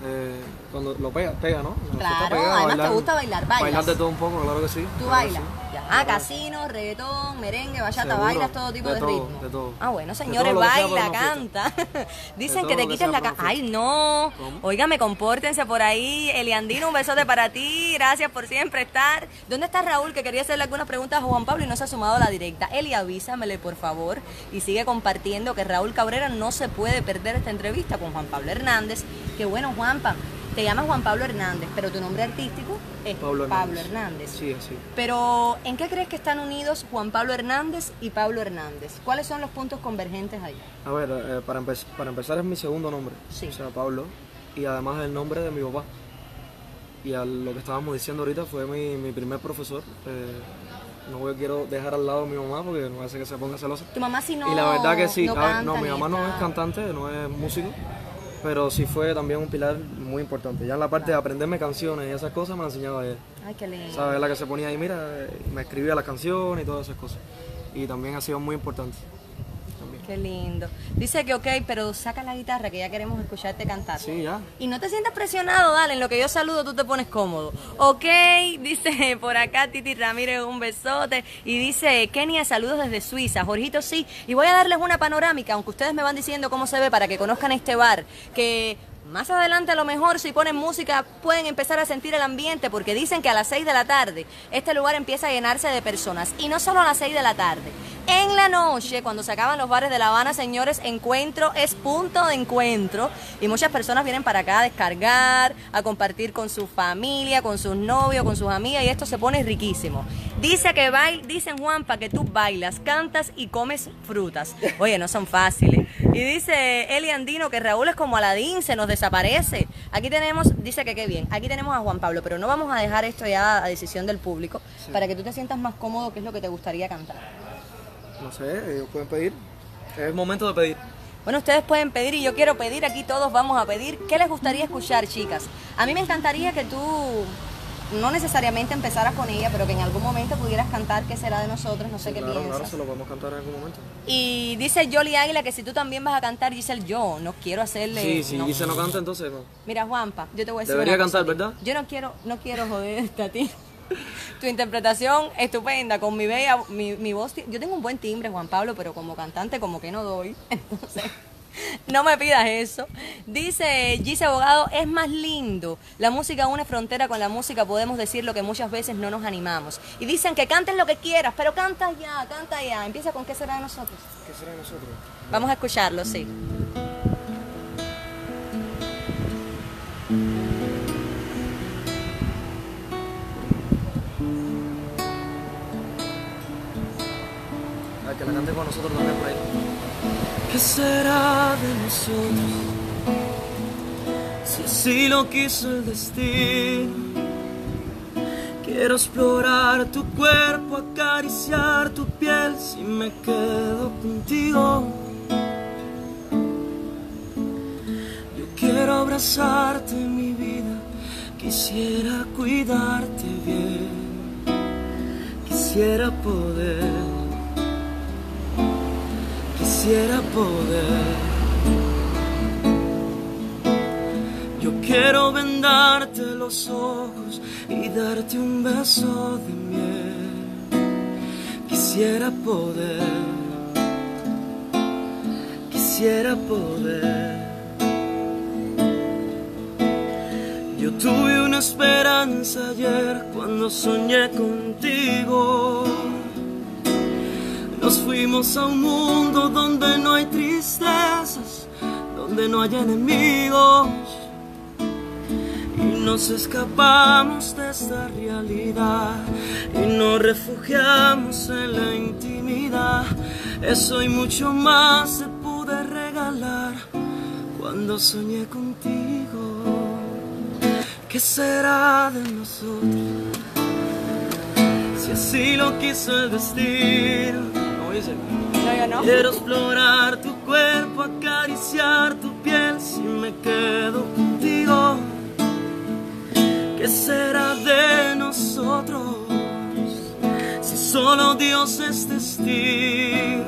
eh, cuando lo pega, pega, ¿no? La Claro, pega, además te gusta bailar, bailas. Bailar de todo un poco, claro que sí. Tú claro bailas. sí. Ya. Claro Ah, casino, reggaetón, merengue, bachata, Seguro, bailas todo tipo de, de todo, ritmo. de todo. Ah, bueno, De señores, todo baila, canta. Dicen todo que te quites la para ca- una Ay, no. ¿Cómo? Óigame, compórtense por ahí. Eliandino, un besote para ti. Gracias por siempre estar. ¿Dónde está Raúl? Que quería hacerle algunas preguntas a Juan Pablo y no se ha sumado a la directa. Eli, avísamele, por favor. Y sigue compartiendo que Raúl Cabrera no se puede perder esta entrevista con Juan Pablo Hernández. Que bueno, Juanpa, te llamas Juan Pablo Hernández, pero tu nombre artístico es Pablo Pablo Hernández. Hernández. Sí, así. Pero, ¿en qué crees que están unidos Juan Pablo Hernández y Pablo Hernández? ¿Cuáles son los puntos convergentes ahí? A ver, eh, para, empe- para empezar es mi segundo nombre, Sí. o sea, Pablo, y además el nombre de mi papá. Y a lo que estábamos diciendo ahorita fue mi, mi primer profesor. eh, no voy- quiero dejar al lado a mi mamá porque no hace que se ponga celosa. Tu mamá si no y la verdad que sí, no canta mi mamá no es cantante, no es músico, pero sí fue también un pilar muy importante. Ya en la parte de aprenderme canciones y esas cosas me la enseñaba ella. Ay, qué lindo. ¿Sabes? La que se ponía ahí, mira, eh, me escribía las canciones y todas esas cosas. Y también ha sido muy importante. Qué lindo. Dice que ok, pero saca la guitarra que ya queremos escucharte cantar. Sí, ya. Y no te sientas presionado, dale, en lo que yo saludo tú te pones cómodo. Ok, dice por acá Titi Ramírez, un besote. Y dice Kenia, saludos desde Suiza. Jorgito, sí. Y voy a darles una panorámica, aunque ustedes me van diciendo cómo se ve para que conozcan este bar. Que más adelante a lo mejor si ponen música pueden empezar a sentir el ambiente porque dicen que a las 6 de la tarde este lugar empieza a llenarse de personas. Y no solo a las 6 de la tarde. En la noche, cuando se acaban los bares de La Habana, señores, encuentro es punto de encuentro. Y muchas personas vienen para acá a descargar, a compartir con su familia, con sus novios, con sus amigas. Y esto se pone riquísimo. Dice que bail, dicen Juanpa que tú bailas, cantas y comes frutas. Oye, no son fáciles. Y dice Eli Andino que Raúl es como Aladín, se nos desaparece. Aquí tenemos, dice que qué bien, aquí tenemos a Juan Pablo, pero no vamos a dejar esto ya a decisión del público para que tú te sientas más cómodo, qué es lo que te gustaría cantar. No sé, ellos pueden pedir. Es momento de pedir. Bueno, ustedes pueden pedir y yo quiero pedir, aquí todos vamos a pedir. ¿Qué les gustaría escuchar, chicas? A mí me encantaría que tú, no necesariamente empezaras con ella, pero que en algún momento pudieras cantar ¿Qué será de nosotros? No sé qué claro, piensas. claro, se lo podemos cantar en algún momento. Y dice Jolly Águila que si tú también vas a cantar, Giselle, yo no quiero hacerle... Sí, si no. no canta, entonces no. Mira, Juanpa, yo te voy a decir Debería cosa cantar. ¿verdad? Yo no quiero, no quiero joderte a ti. Tu interpretación estupenda, con mi bella, mi, mi voz. Yo tengo un buen timbre, Juan Pablo, pero como cantante como que no doy. Entonces, no me pidas eso. Dice Gise Abogado, es más lindo. La música une frontera con la música, podemos decir lo que muchas veces no nos animamos. Y dicen que canten lo que quieras, pero canta ya, canta ya. Empieza con qué será de nosotros. ¿Qué será de nosotros? Vamos a escucharlo, sí. Al que la cante con nosotros también por ahí. ¿Qué será de nosotros? Si así lo quiso el destino. Quiero explorar tu cuerpo, acariciar tu piel si me quedo contigo. Yo quiero abrazarte mi vida, quisiera cuidarte bien, quisiera poder quisiera poder. Yo quiero vendarte los ojos y darte un beso de miel. Quisiera poder, quisiera poder. Yo tuve una esperanza ayer cuando soñé contigo. Nos fuimos a un mundo donde no hay tristezas, donde no hay enemigos. Y nos escapamos de esta realidad y nos refugiamos en la intimidad. Eso y mucho más se pude regalar cuando soñé contigo. ¿Qué será de nosotros? Si así lo quiso el destino. ¿Cómo dice? No, yo no. Quiero explorar tu cuerpo, acariciar tu piel si me quedo contigo. ¿Qué será de nosotros si solo Dios es testigo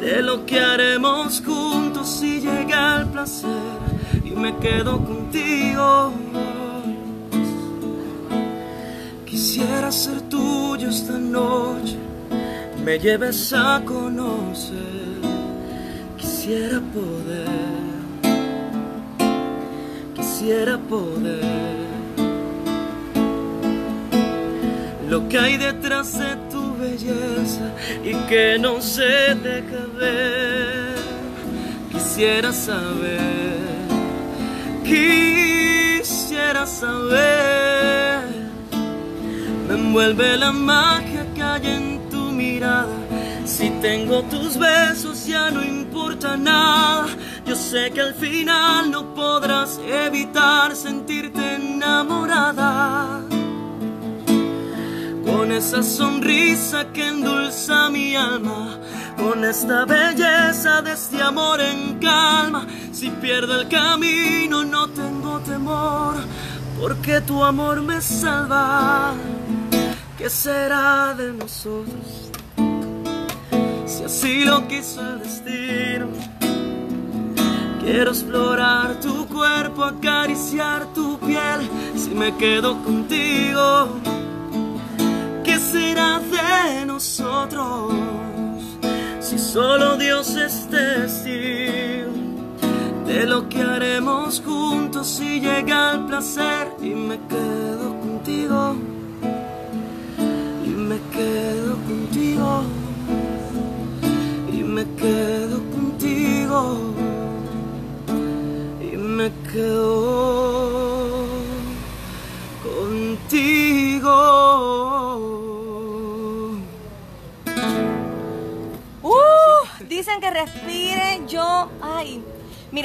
de lo que haremos juntos si llega el placer y me quedo contigo? Quisiera ser tuyo esta noche, me lleves a conocer. Quisiera poder, quisiera poder. Lo que hay detrás de tu belleza y que no se deja ver. Quisiera saber, quisiera saber. Me envuelve la magia que hay en tu Si tengo tus besos ya no importa nada. Yo sé que al final no podrás evitar sentirte enamorada. Con esa sonrisa que endulza mi alma. Con esta belleza de este amor en calma. Si pierdo el camino no tengo temor. Porque tu amor me salva. ¿Qué será de nosotros? Si así lo quiso el destino. Quiero explorar tu cuerpo, acariciar tu piel. Si me quedo contigo, ¿qué será de nosotros? Si solo Dios es testigo de lo que haremos juntos si llega el placer y me quedo contigo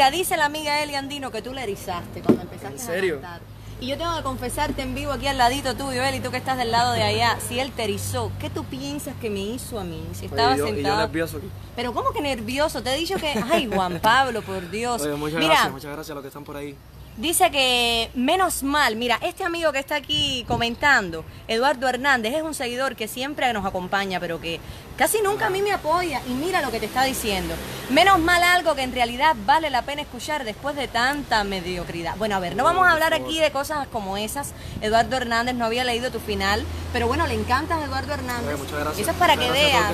mira, dice la amiga Eli Andino que tú le erizaste cuando empezaste ¿En serio? a cantar. Y yo tengo que confesarte en vivo aquí al ladito tuyo, Eli, tú que estás del lado de allá, si él te erizó, ¿qué tú piensas que me hizo a mí? Si estaba Oye, yo- y yo sentado. nervioso aquí. Pero ¿cómo que nervioso? Te he dicho que, ay, Juan Pablo, por Dios. Oye, muchas Mira, gracias, muchas gracias a los que están por ahí. Dice que menos mal, mira, este amigo que está aquí comentando, Eduardo Hernández, es un seguidor que siempre nos acompaña, pero que casi nunca a mí me apoya y mira lo que te está diciendo. Menos mal algo que en realidad vale la pena escuchar después de tanta mediocridad. Bueno, a ver, no vamos a hablar aquí de cosas como esas. Eduardo Hernández no había leído tu final, pero bueno, le encanta Eduardo Hernández. muchas gracias. Eso es para que a veas.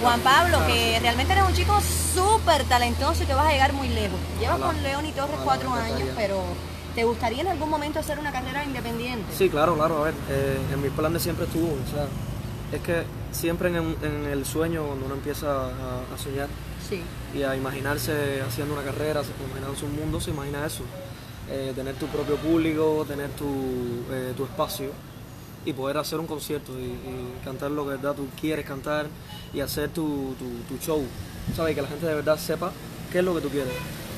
Juan Pablo, que realmente eres un chico súper talentoso y que vas a llegar muy lejos. Llevas con León y Torres cuatro años, pero ¿te gustaría en algún momento hacer una carrera independiente? Sí, claro, claro. A ver, eh, en mis planes siempre estuvo. O sea, es que siempre en, en el sueño, cuando uno empieza a, a soñar Sí. y a imaginarse haciendo una carrera, imaginarse un mundo, se imagina eso. Eh, tener tu propio público, tener tu, eh, tu espacio y poder hacer un concierto y, y cantar lo que de verdad tú quieres cantar y hacer tu, tu, tu show. ¿Sabes? Y que la gente de verdad sepa qué es lo que tú quieres.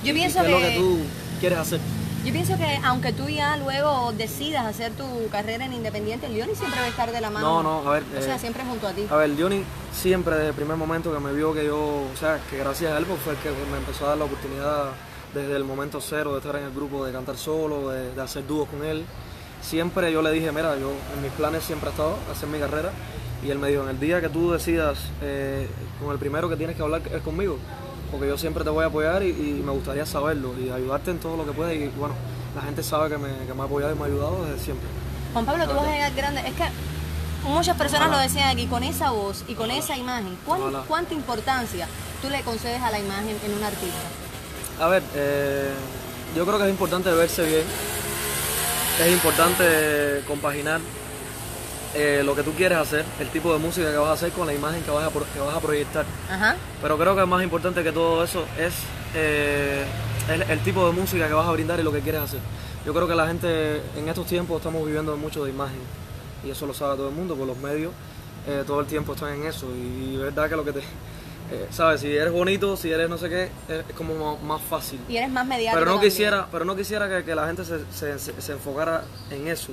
Yo pienso qué es lo que- que tú quieres hacer. Yo pienso que aunque tú ya luego decidas hacer tu carrera en independiente, Leoni siempre va a estar de la mano. No, no, a ver, O sea, eh, siempre junto a ti. A ver, Johnny siempre desde el primer momento que me vio que yo, o sea, que gracias a él pues, fue el que me empezó a dar la oportunidad desde el momento cero de estar en el grupo, de cantar solo, de, de hacer dúos con él. Siempre yo le dije, mira, yo en mis planes siempre ha estado hacer mi carrera y él me dijo, en el día que tú decidas eh, con el primero que tienes que hablar es conmigo, porque yo siempre te voy a apoyar y, y me gustaría saberlo y ayudarte en todo lo que pueda y bueno, la gente sabe que me, que me ha apoyado y me ha ayudado desde siempre. Juan Pablo, tú vas a llegar grande. Es que muchas personas Ojalá. lo decían aquí, con esa voz y con esa imagen, ¿cuán- Ojalá. ¿cuánta importancia tú le concedes a la imagen en un artista? A ver, eh, yo creo que es importante verse bien, es importante compaginar eh, lo que tú quieres hacer, el tipo de música que vas a hacer con la imagen que vas a, pro- que vas a proyectar. Ajá. Pero creo que más importante que todo eso es eh, el, el tipo de música que vas a brindar y lo que quieres hacer. Yo creo que la gente en estos tiempos estamos viviendo mucho de imagen y eso lo sabe todo el mundo por los medios, eh, todo el tiempo están en eso y, es verdad que lo que te... eh, ¿Sabes? Si eres bonito, si eres no sé qué, es, es como más- más fácil. Y eres más mediático. Pero no también. quisiera, pero no quisiera que, que la gente se, se- se- se enfocara en eso.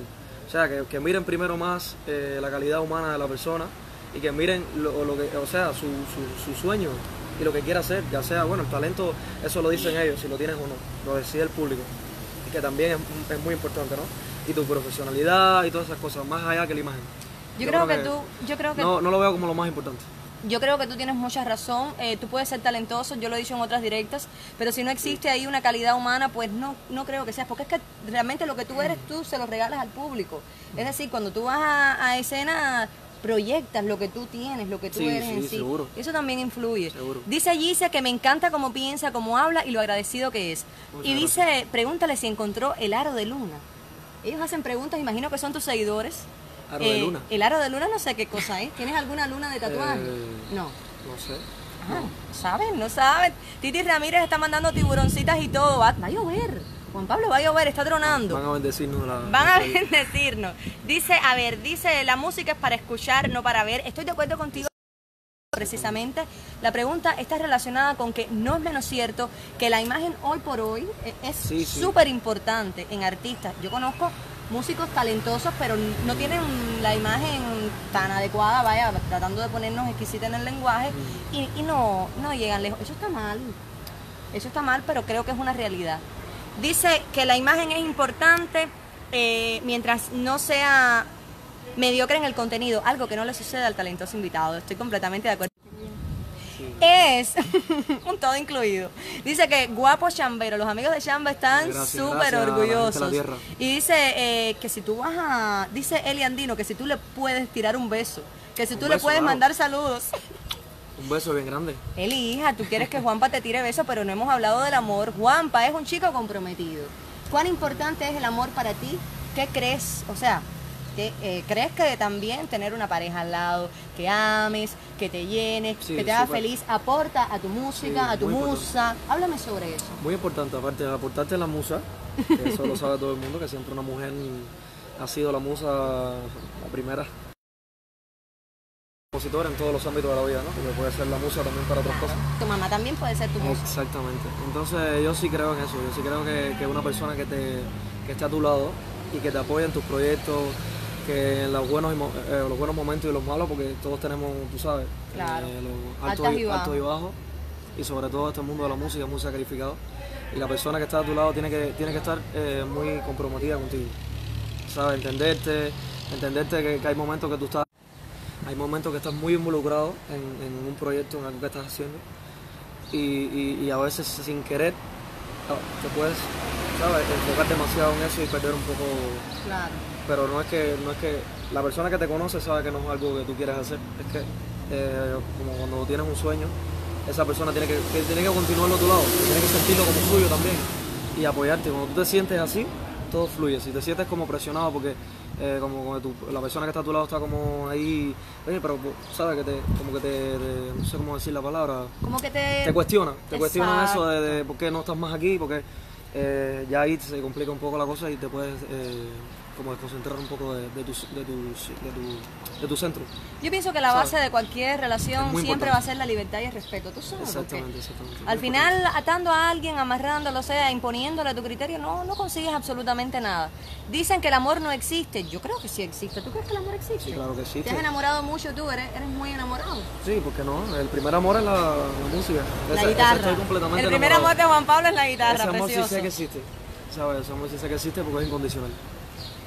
O sea, que, que miren primero más eh, la calidad humana de la persona y que miren lo, lo que, o sea, su, su, su sueño y lo que quiera hacer, ya sea, bueno, el talento, eso lo dicen ellos, si lo tienes o no, lo decide el público. Y que también es, es muy importante, ¿no? Y tu profesionalidad y todas esas cosas, más allá que la imagen. Yo, creo, que, tú, yo creo que No, no lo veo como lo más importante. Yo creo que tú tienes mucha razón. eh, tú puedes ser talentoso, yo lo he dicho en otras directas, pero si no existe ahí una calidad humana, pues no, no creo que seas. Porque es que realmente lo que tú eres, tú se lo regalas al público. Es decir, cuando tú vas a, a escena, proyectas lo que tú tienes, lo que tú Sí, eres sí, en sí. seguro. Eso también influye. Seguro. Dice Gise que me encanta cómo piensa, cómo habla y lo agradecido que es. Muchas y dice, pregúntale si encontró el aro de luna. Ellos hacen preguntas, imagino que son tus seguidores. Eh, Aro de luna. El aro de luna no sé qué cosa es. ¿Tienes alguna luna de tatuaje? Eh, No. No sé. Ah, ¿Saben? No saben. Titi Ramírez está mandando tiburoncitas y todo. Va, va a llover. Juan Pablo, va a llover, está tronando. Van a bendecirnos la. Van a bendecirnos. Dice, a ver, dice, la música es para escuchar, no para ver. Estoy de acuerdo contigo. Precisamente, la pregunta está relacionada con que no es menos cierto que la imagen hoy por hoy eh, es Sí, sí. súper importante en artistas. Yo conozco músicos talentosos, pero no tienen la imagen tan adecuada, vaya, tratando de ponernos exquisita en el lenguaje y, y no, no llegan lejos. Eso está mal. Eso está mal, pero creo que es una realidad. Dice que la imagen es importante eh, mientras no sea mediocre en el contenido, algo que no le sucede al talentoso invitado. Estoy completamente de acuerdo. Es un todo incluido. Dice que guapo chambero, los amigos de Chamba están súper orgullosos. Y dice eh, que si tú vas a, dice Eli Andino, que si tú le puedes tirar un beso, que si Un tú le puedes claro. mandar saludos. Un beso bien grande. Eli, hija, tú quieres que Juanpa te tire besos, pero no hemos hablado del amor. Juanpa es un chico comprometido. ¿Cuán importante es el amor para ti? ¿Qué crees? O sea, ¿qué, eh, ¿crees que también tener una pareja al lado, que ames, que te llene, Sí, que te haga feliz, aporta a tu música, Sí, a tu musa? Háblame sobre eso. Muy importante, aparte de aportarte la musa, que eso lo sabe todo el mundo, que siempre una mujer ha sido la musa, la primera compositora en todos los ámbitos de la vida, ¿no? Porque puede ser la musa también para otras cosas. Tu mamá también puede ser tu musa. Exactamente. Entonces yo sí creo en eso, yo sí creo que, que una persona que, te, que esté a tu lado y que te apoye en tus proyectos, que en los buenos, y mo- eh, los buenos momentos y los malos, porque todos tenemos, tú sabes, Claro. eh, los altos, y y, altos y bajos. y sobre todo este mundo de la música es muy sacrificado y la persona que está a tu lado tiene que, tiene que estar eh, muy comprometida contigo. ¿Sabes? Entenderte, entenderte que, que hay momentos que tú estás, hay momentos que estás muy involucrado en, en un proyecto, en algo que estás haciendo y, y- y a veces sin querer te puedes, ¿sabes? Enfocar demasiado en eso y perder un poco Claro. Pero no es que no es que la persona que te conoce sabe que no es algo que tú quieres hacer. Es que eh, como cuando tienes un sueño esa persona tiene que, que tiene que continuarlo a tu lado tiene que sentirlo como suyo también y apoyarte. Cuando tú te sientes así todo fluye. Si te sientes como presionado porque eh, como, como tu- la persona que está a tu lado está como ahí oye pero sabes que te como que te, te- no sé cómo decir la palabra. Como que te... te cuestiona, te cuestionan eso de, Exacto. de por qué no estás más aquí, porque eh, ya ahí se complica un poco la cosa y te puedes eh, como desconcentrar un poco de, de tu, de, tu, de, tu, de tu centro. Yo pienso que la ¿Sabes? base de cualquier relación siempre importante. va a ser la libertad y el respeto. ¿Tú sabes? Exactamente, exactamente. Al final, atando a alguien, amarrándolo, o sea, imponiéndole a tu criterio, no, no consigues absolutamente nada. Dicen que el amor no existe. Yo creo que sí existe. ¿Tú crees que el amor existe? Sí, claro que existe. ¿Te has enamorado mucho tú? ¿Eres, eres muy enamorado? Sí, porque no, el primer amor es la, la música. La Ese- ese guitarra. estoy completamente el primer enamorado. amor de Juan Pablo es la guitarra, Ese amor precioso. sí sé que existe. ¿Sabes? Ese amor sí sé que existe porque es incondicional.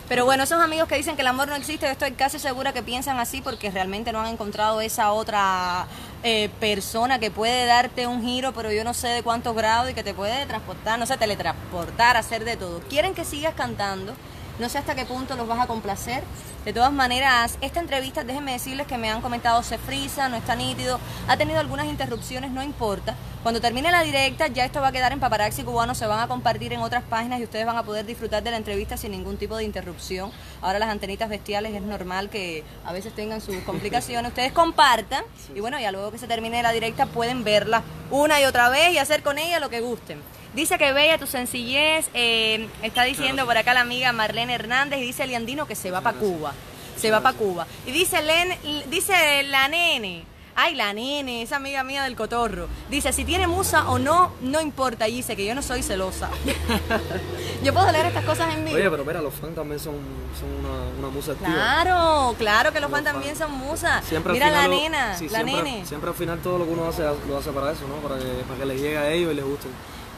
Pero bueno, esos amigos que dicen que el amor no existe, estoy casi segura que piensan así porque realmente no han encontrado esa otra eh, persona que puede darte un giro, pero yo no sé de cuántos grados y que te puede transportar, no sé, teletransportar, hacer de todo. Quieren que sigas cantando, no sé hasta qué punto los vas a complacer. De todas maneras, esta entrevista, déjenme decirles que me han comentado, se frisa, no está nítido, ha tenido algunas interrupciones, no importa. Cuando termine la directa, ya esto va a quedar en Paparazzi Cubano, se van a compartir en otras páginas y ustedes van a poder disfrutar de la entrevista sin ningún tipo de interrupción. Ahora las antenitas bestiales es normal que a veces tengan sus complicaciones. Ustedes compartan y bueno, ya luego que se termine la directa pueden verla una y otra vez y hacer con ella lo que gusten. Dice que bella tu sencillez, eh, está diciendo por acá la amiga Marlene Hernández y dice Liandino que se va para Cuba. Se va para Cuba. Y dice, Len, dice la nene, ay la nene, esa amiga mía del cotorro, dice si tiene musa o no, no importa, y dice que yo no soy celosa. yo puedo leer estas cosas en vivo. Oye, pero mira, los fans también son, son una, una musa activa. Claro, claro que los Los fans también son musas. Siempre Mira la lo- nena, sí, la siempre, nene. Siempre al final todo lo que uno hace lo hace para eso, ¿no? Para que, para que les llegue a ellos y les guste.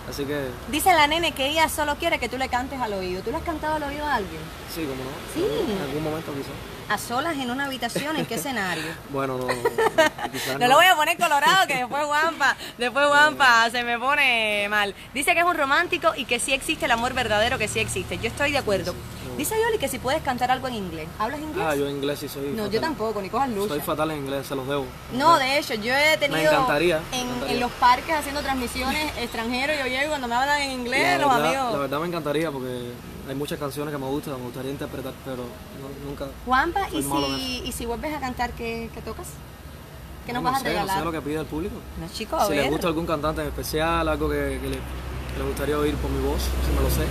Así que, Dice la nene que ella solo quiere que tú le cantes al oído. ¿Tú le has cantado al oído a alguien? sí, como no. Sí. En algún momento quizás. A solas en una habitación, ¿en qué escenario? Bueno, no. No lo voy a poner colorado, que después Juanpa, después Juanpa se me pone mal. Dice que es un romántico y que sí existe el amor verdadero, que sí existe. Yo estoy de acuerdo. Dice Yoli que si puedes cantar algo en inglés. ¿Hablas inglés? Ah, yo en inglés sí soy. no, fatal. yo tampoco, ni cojas lucha. Soy fatal en inglés, se los debo. No, de hecho, yo he tenido encantaría, me en, encantaría. en los parques haciendo transmisiones extranjeros, yo llego y cuando me hablan en inglés, la, los verdad, amigos. la verdad me encantaría porque hay muchas canciones que me gustan, me gustaría interpretar, pero no- nunca. Juanpa, ¿y si, ¿y si vuelves a cantar, qué, qué tocas? ¿Qué nos No vas a sé, regalar? No sé lo que pide el público. No, chico, a si les gusta algún cantante en especial, algo que, que le, que les gustaría oír por mi voz, si me lo sé.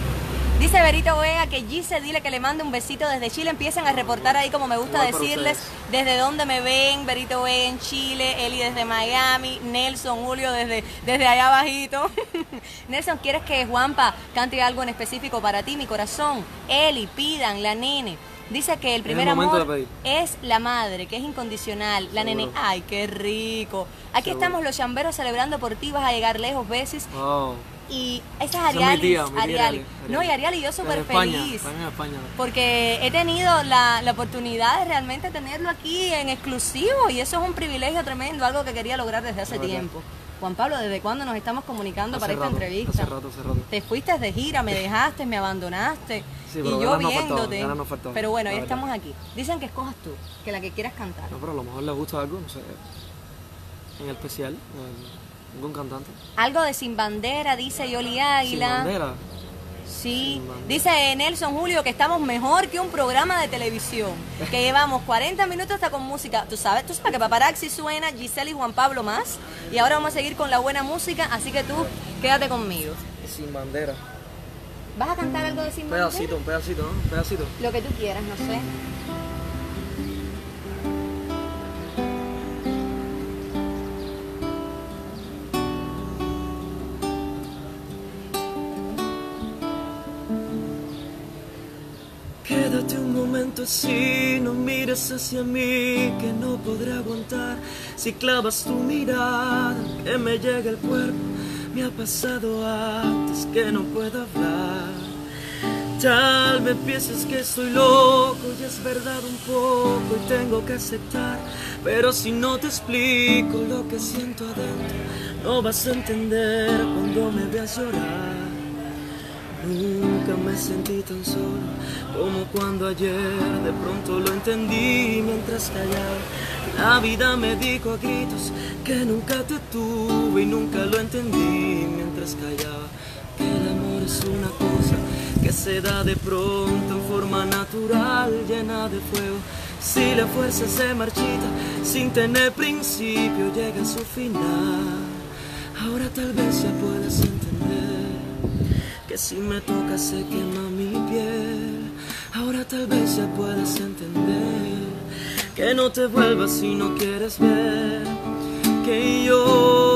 Dice Berito Vega que Gise dile que le mande un besito desde Chile. Empiezan a reportar ahí como me gusta Igual decirles desde dónde me ven. Berito Vega en Chile, Eli desde Miami, Nelson Julio desde, desde allá abajito. Nelson, ¿quieres que Juanpa cante algo en específico para ti, mi corazón? Eli, pidan, la nene. Dice que el primer el amor es la madre, que es incondicional. La Seguro. nene, ay, qué rico. Aquí Seguro. estamos los chamberos celebrando por ti, vas a llegar lejos, besis. Oh. Y esa es Ariali. No, y Ariali y yo súper España, feliz. España. Porque he tenido la, la oportunidad de realmente tenerlo aquí en exclusivo y eso es un privilegio tremendo, algo que quería lograr desde hace tiempo. Juan Pablo, ¿desde cuándo nos estamos comunicando para esta rato, entrevista? Hace rato, hace rato. Te fuiste de gira, me dejaste, me abandonaste. Sí, y pero yo ganas no viéndote. ganas no faltaban, pero bueno, ya verdad. estamos aquí. Dicen que escojas tú, que la que quieras cantar. No, pero a lo mejor les gusta algo, no sé. En especial, cantante. Algo de Sin Bandera, dice Yoli Sin Águila. bandera. Sí, Sin bandera. dice Nelson Julio que estamos mejor que un programa de televisión, que llevamos 40 minutos hasta con música. Tú sabes, tú sabes que Paparazzi suena, Giselle y Juan Pablo más, y ahora vamos a seguir con la buena música, así que tú quédate conmigo. Sin bandera. ¿Vas a cantar algo de Sin Un Bandera? pedacito, un pedacito, ¿no? Un pedacito. Lo que tú quieras, no sé. Quédate un momento así, no mires hacia mí, que no podré aguantar. Si clavas tu mirada, que me llega el cuerpo, me ha pasado antes que no puedo hablar. Tal vez pienses que soy loco y es verdad un poco y tengo que aceptar. Pero si no te explico lo que siento adentro, no vas a entender cuando me veas llorar. Nunca me sentí tan solo como cuando ayer de pronto lo entendí mientras callaba. La vida me dijo a gritos que nunca te tuve y nunca lo entendí mientras callaba. Que el amor es una cosa que se da de pronto en forma natural, llena de fuego. Si la fuerza se marchita sin tener principio, llega a su final. Ahora tal vez ya puedas entender que si me toca se quema mi piel. Ahora tal vez ya puedas entender que no te vuelvas si no quieres ver que lloro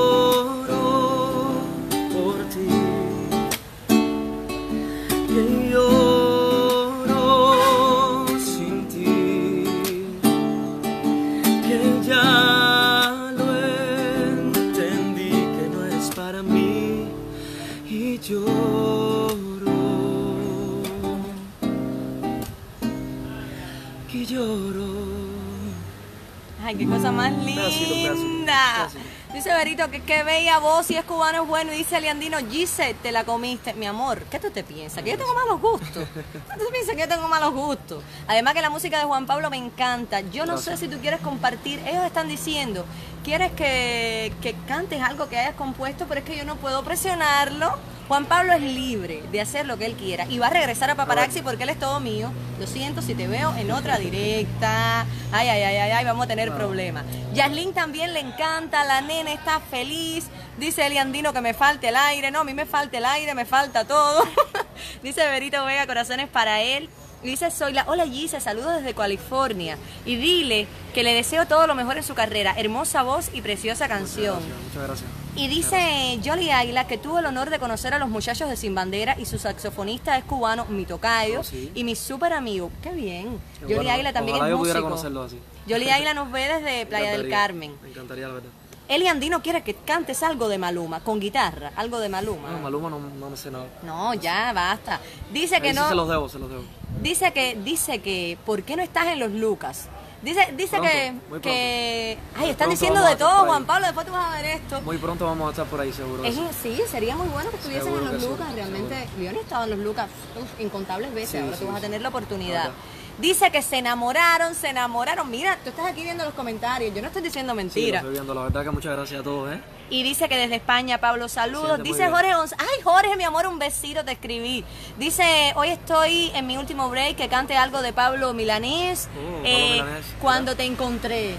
Ay, qué cosa más Pedacito, pedacito, linda. pedacito. Dice Berito que qué bella voz, si es cubano es bueno. Y dice Leandino, Gise, te la comiste. Mi amor, ¿qué tú te piensas? Que yo tengo malos gustos. ¿Qué tú te piensas que yo tengo malos gustos? Además que la música de Juan Pablo me encanta. Yo no sé si tú quieres compartir. Ellos están diciendo, ¿quieres que, que cantes algo que hayas compuesto? Pero es que yo no puedo presionarlo. Juan Pablo es libre de hacer lo que él quiera y va a regresar a Paparazzi porque él es todo mío. Lo siento si te veo en otra directa. Ay, ay, ay, ay, ay, vamos a tener problemas. Yaslin también le encanta, la nena está feliz. Dice Eliandino que me falte el aire. No, a mí me falta el aire, me falta todo. Dice Berito Vega, corazones para él. Y dice Zoila, hola Gise, saludos desde California. Y dile que le deseo todo lo mejor en su carrera. Hermosa voz y preciosa canción. Gracias, muchas gracias. Y dice Jolly Águila que tuvo el honor de conocer a los muchachos de Sin Bandera y su saxofonista es cubano, mi tocayo, Oh, sí. y mi súper amigo. Qué bien. Qué Jolly bueno. Águila también es yo músico. conocerlo así. Jolly Águila nos ve desde Playa del Carmen. Me encantaría, la verdad. Eli Andino quiere que cantes algo de Maluma, con guitarra, algo de Maluma. No, Maluma no, no me sé nada. No, ya, basta. Dice que no. se los debo, se los debo. Dice que, dice que, ¿por qué no estás en los Lucas? Dice, dice Pronto, que, muy que, ay, están diciendo de todo. Juan Pablo, después tú vas a ver esto. Muy pronto vamos a estar por ahí, seguro. Es, sí. sería muy bueno que estuviesen Seguro en los sí, Lucas, realmente. Yo no he estado en los Lucas uf, incontables veces, Sí, ahora tú vas a tener la oportunidad. Ahora. Dice que se enamoraron, se enamoraron. Mira, tú estás aquí viendo los comentarios, yo no estoy diciendo lo mentira. estoy viendo. La verdad que muchas gracias a todos, ¿eh? Y dice que desde España, Pablo, saludos. Dice. Jorge Gonz- Ay, Jorge, mi amor, un besito, te escribí. Dice, hoy estoy en mi último break, que cante algo de Pablo Milanés. Pablo eh, Milanés, Cuando te encontré.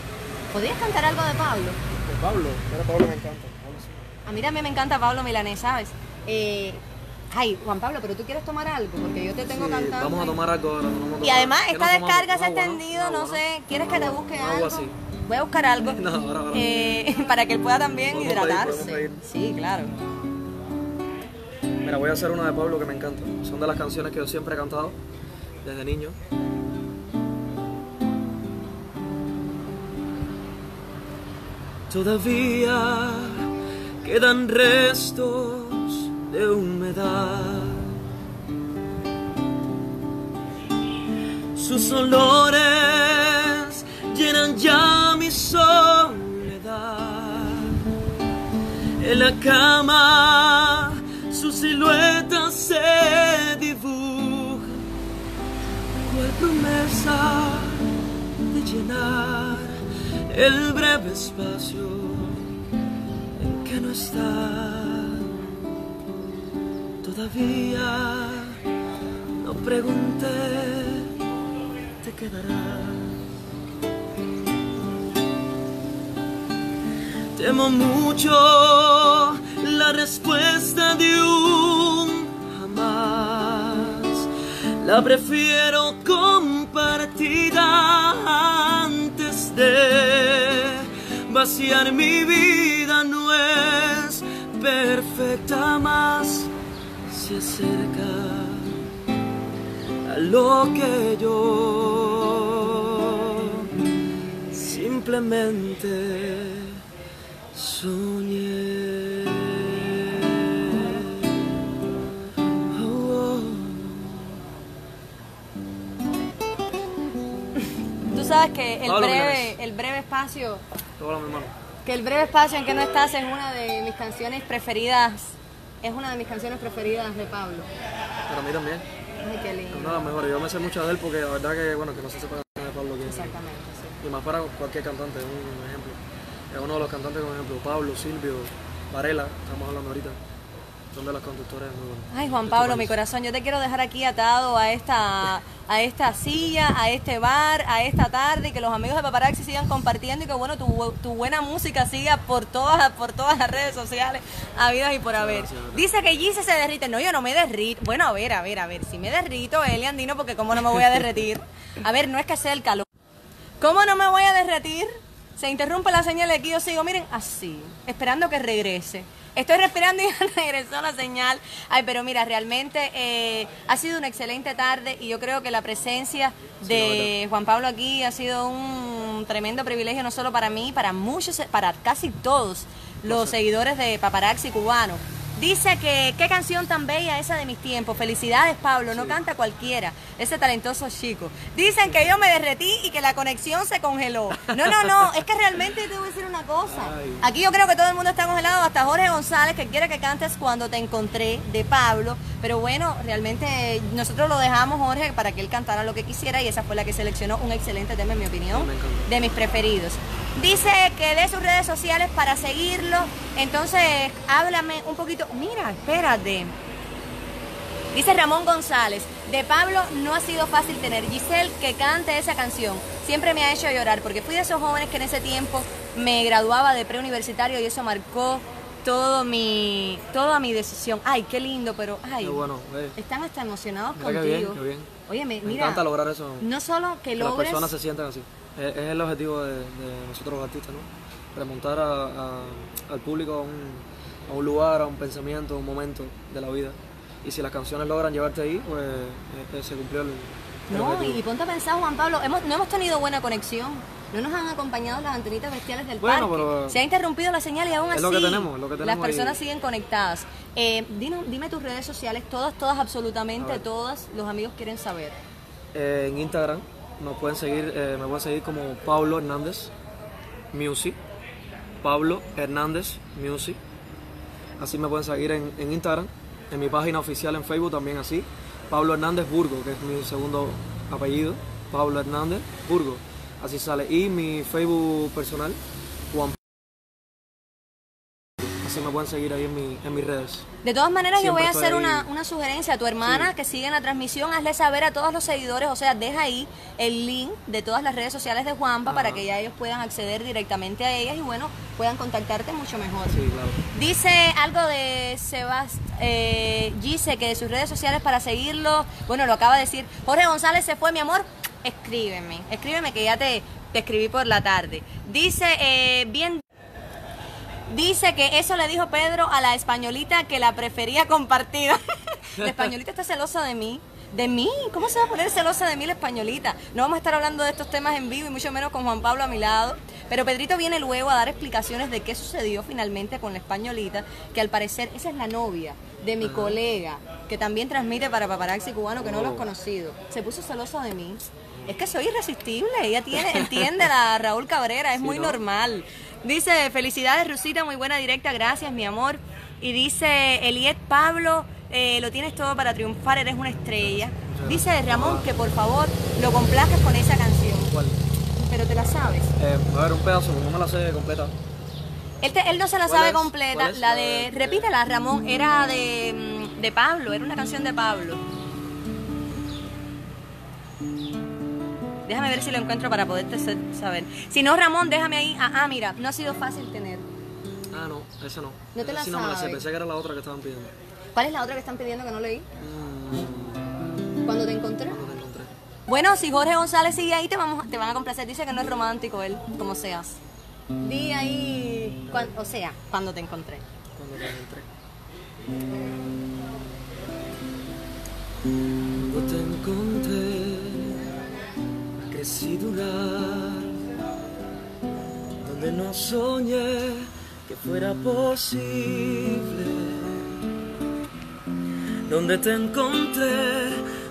¿Podrías cantar algo de Pablo? Pablo, pero Pablo me encanta. A mí también me encanta Pablo Milanés, ¿sabes? Eh, ay, Juan Pablo, pero tú quieres tomar algo, porque yo te tengo Sí, cantando. Vamos a tomar algo ahora. vamos a Y además, ¿qué esta descarga se ha extendido, no sé. ¿Quieres que te busque Agua, algo? sí. Voy a buscar algo. No, eh, para que él pueda también hidratarse. Sí, claro. Mira, voy a hacer una de Pablo que me encanta. Son de las canciones que yo siempre he cantado desde niño. Todavía quedan restos de humedad. Sus olores llenan ya soledad. En la cama su silueta se dibuja, cual promesa de llenar el breve espacio en que no está. Todavía no pregunté, te quedarás. Temo mucho la respuesta de un jamás. La prefiero compartida antes de vaciar mi vida. No es perfecta más. Se acerca lo que yo simplemente soñé. Oh, Tú sabes que el breve, el breve espacio. Hola, mi hermano. que el breve espacio en que no estás es una de mis canciones preferidas. Es una de mis canciones preferidas de Pablo. Para mí también. Ay, qué Es lindo. una de las mejores. Yo me sé mucho de él porque la verdad que, bueno, que no se sepa de Pablo es. Exactamente, sí. Y más para cualquier cantante, es un ejemplo. Es uno de los cantantes, por ejemplo, Pablo, Silvio, Varela, estamos hablando ahorita. Son de los conductores muy. Ay, Juan de este Pablo, mi corazón, yo te quiero dejar aquí atado a esta, a esta silla, a este bar, a esta tarde y que los amigos de Paparazzi sigan compartiendo y que bueno, tu, tu buena música siga por todas, por todas las redes sociales, habidas y por haber. Dice que Gise se derrite. No, yo no me derrito. Bueno, a ver, a ver, a ver, si me derrito, Eli Andino, porque cómo no me voy a derretir. A ver, no es que sea el calor. ¿Cómo no me voy a derretir? Se interrumpe la señal y aquí yo sigo, miren, así, esperando que regrese. Estoy respirando y regresó la señal. Ay, pero mira, realmente eh, ha sido una excelente tarde y yo creo que la presencia de Juan Pablo aquí ha sido un tremendo privilegio, no solo para mí, para muchos, para casi todos los seguidores de Paparazzi cubano. Dice que qué canción tan bella esa de mis tiempos. Felicidades, Pablo. No canta cualquiera. Ese talentoso chico. Dicen que yo me derretí y que la conexión se congeló. No, no, no. Es que realmente te voy a decir una cosa. Ay. Aquí yo creo que todo el mundo está congelado. Hasta Jorge González que quiere que cantes cuando te encontré de Pablo. Pero bueno, realmente nosotros lo dejamos, Jorge, para que él cantara lo que quisiera y esa fue la que seleccionó un excelente tema, en mi opinión, Sí, de mis preferidos. Dice que dé sus redes sociales para seguirlo. Entonces, háblame un poquito. Mira, espérate. Dice Ramón González, de Pablo no ha sido fácil tener. Giselle, que cante esa canción, siempre me ha hecho llorar porque fui de esos jóvenes que en ese tiempo me graduaba de preuniversitario y eso marcó todo mi, toda mi decisión. Ay, qué lindo, pero ay, Qué bueno, eh. están hasta emocionados Mira qué contigo. bien, qué bien. Oye, me, Me mira, encanta lograr eso. no solo que que las logres... personas se sientan así. Es, es el objetivo de, de nosotros los artistas, ¿no? Remontar a- a- al público a un, a un lugar, a un pensamiento, a un momento de la vida. Y si las canciones logran llevarte ahí, pues eh, eh, se cumplió el, el No, objetivo. y, ponte a pensar, Juan Pablo, hemos, no hemos tenido buena conexión. No nos han acompañado las antenitas bestiales del Bueno, parque. pero- Se ha interrumpido la señal y aún Es así lo que tenemos, lo que las tenemos personas y- siguen conectadas. Eh, dime, dime tus redes sociales, todas, todas, absolutamente todas, los amigos quieren saber. Eh, en Instagram nos pueden seguir, eh, me pueden seguir como Pablo Hernández Music. Pablo Hernández Music. Así me pueden seguir en, en Instagram. En mi página oficial en Facebook también así. Pablo Hernández Burgo, que es mi segundo apellido. Pablo Hernández Burgo. Así sale. Y mi Facebook personal, Juan. Así me pueden seguir ahí en, mi- en mis redes. De todas maneras, yo voy a hacer una, una sugerencia a tu hermana Sí. que sigue en la transmisión. Hazle saber a todos los seguidores, o sea, deja ahí el link de todas las redes sociales de Juanpa para que ya ellos puedan acceder directamente a ellas y, bueno, puedan contactarte mucho mejor. Sí, claro. Dice algo de Sebast eh, Gise que de sus redes sociales para seguirlo, bueno, lo acaba de decir. Jorge González se fue, mi amor. Escríbeme, escríbeme que ya te, te escribí por la tarde. Dice, eh, bien. Dice que eso le dijo Pedro a la españolita que la prefería compartida. la españolita está celosa de mí. ¿De mí? ¿Cómo se va a poner celosa de mí la españolita? No vamos a estar hablando de estos temas en vivo y mucho menos con Juan Pablo a mi lado. Pero Pedrito viene luego a dar explicaciones de qué sucedió finalmente con la españolita, que al parecer esa es la novia de mi colega, que también transmite para Paparazzi Cubano, que no lo has Oh. conocido. Se puso celosa de mí. Es que soy irresistible, ella tiene, entiende a Raúl Cabrera, es Sí, muy ¿no? normal. Dice, felicidades Rusita, muy buena directa, gracias mi amor. Y dice, Eliet Pablo, eh, lo tienes todo para triunfar, eres una estrella. Dice Ramón que por favor lo complazcas con esa canción, ¿Cuál? pero te la sabes. Eh, a ver, un pedazo, no me la sé completa. Él, te- él no se la ¿Cuál sabe es? completa, la de- repítela Ramón, era de, mm, de Pablo, era una canción de Pablo. Déjame ver si lo encuentro para poderte sa- saber. Si no, Ramón, déjame ahí. Ah, ah, mira, no ha sido fácil tener. Ah, no, esa no. No te la sí no me la sé, pensé que era la otra que estaban pidiendo. ¿Cuál es la otra que están pidiendo que no leí? Mm, Cuando te encontré. no la encontré. Bueno, si Jorge González sigue ahí, te, vamos, te van a complacer. Dice que no es romántico él, como seas. Di ahí, cuan- o sea, cuando te encontré. Cuando te encontré. Cuando te encontré, crecí durar, donde no soñé que fuera posible, donde te encontré,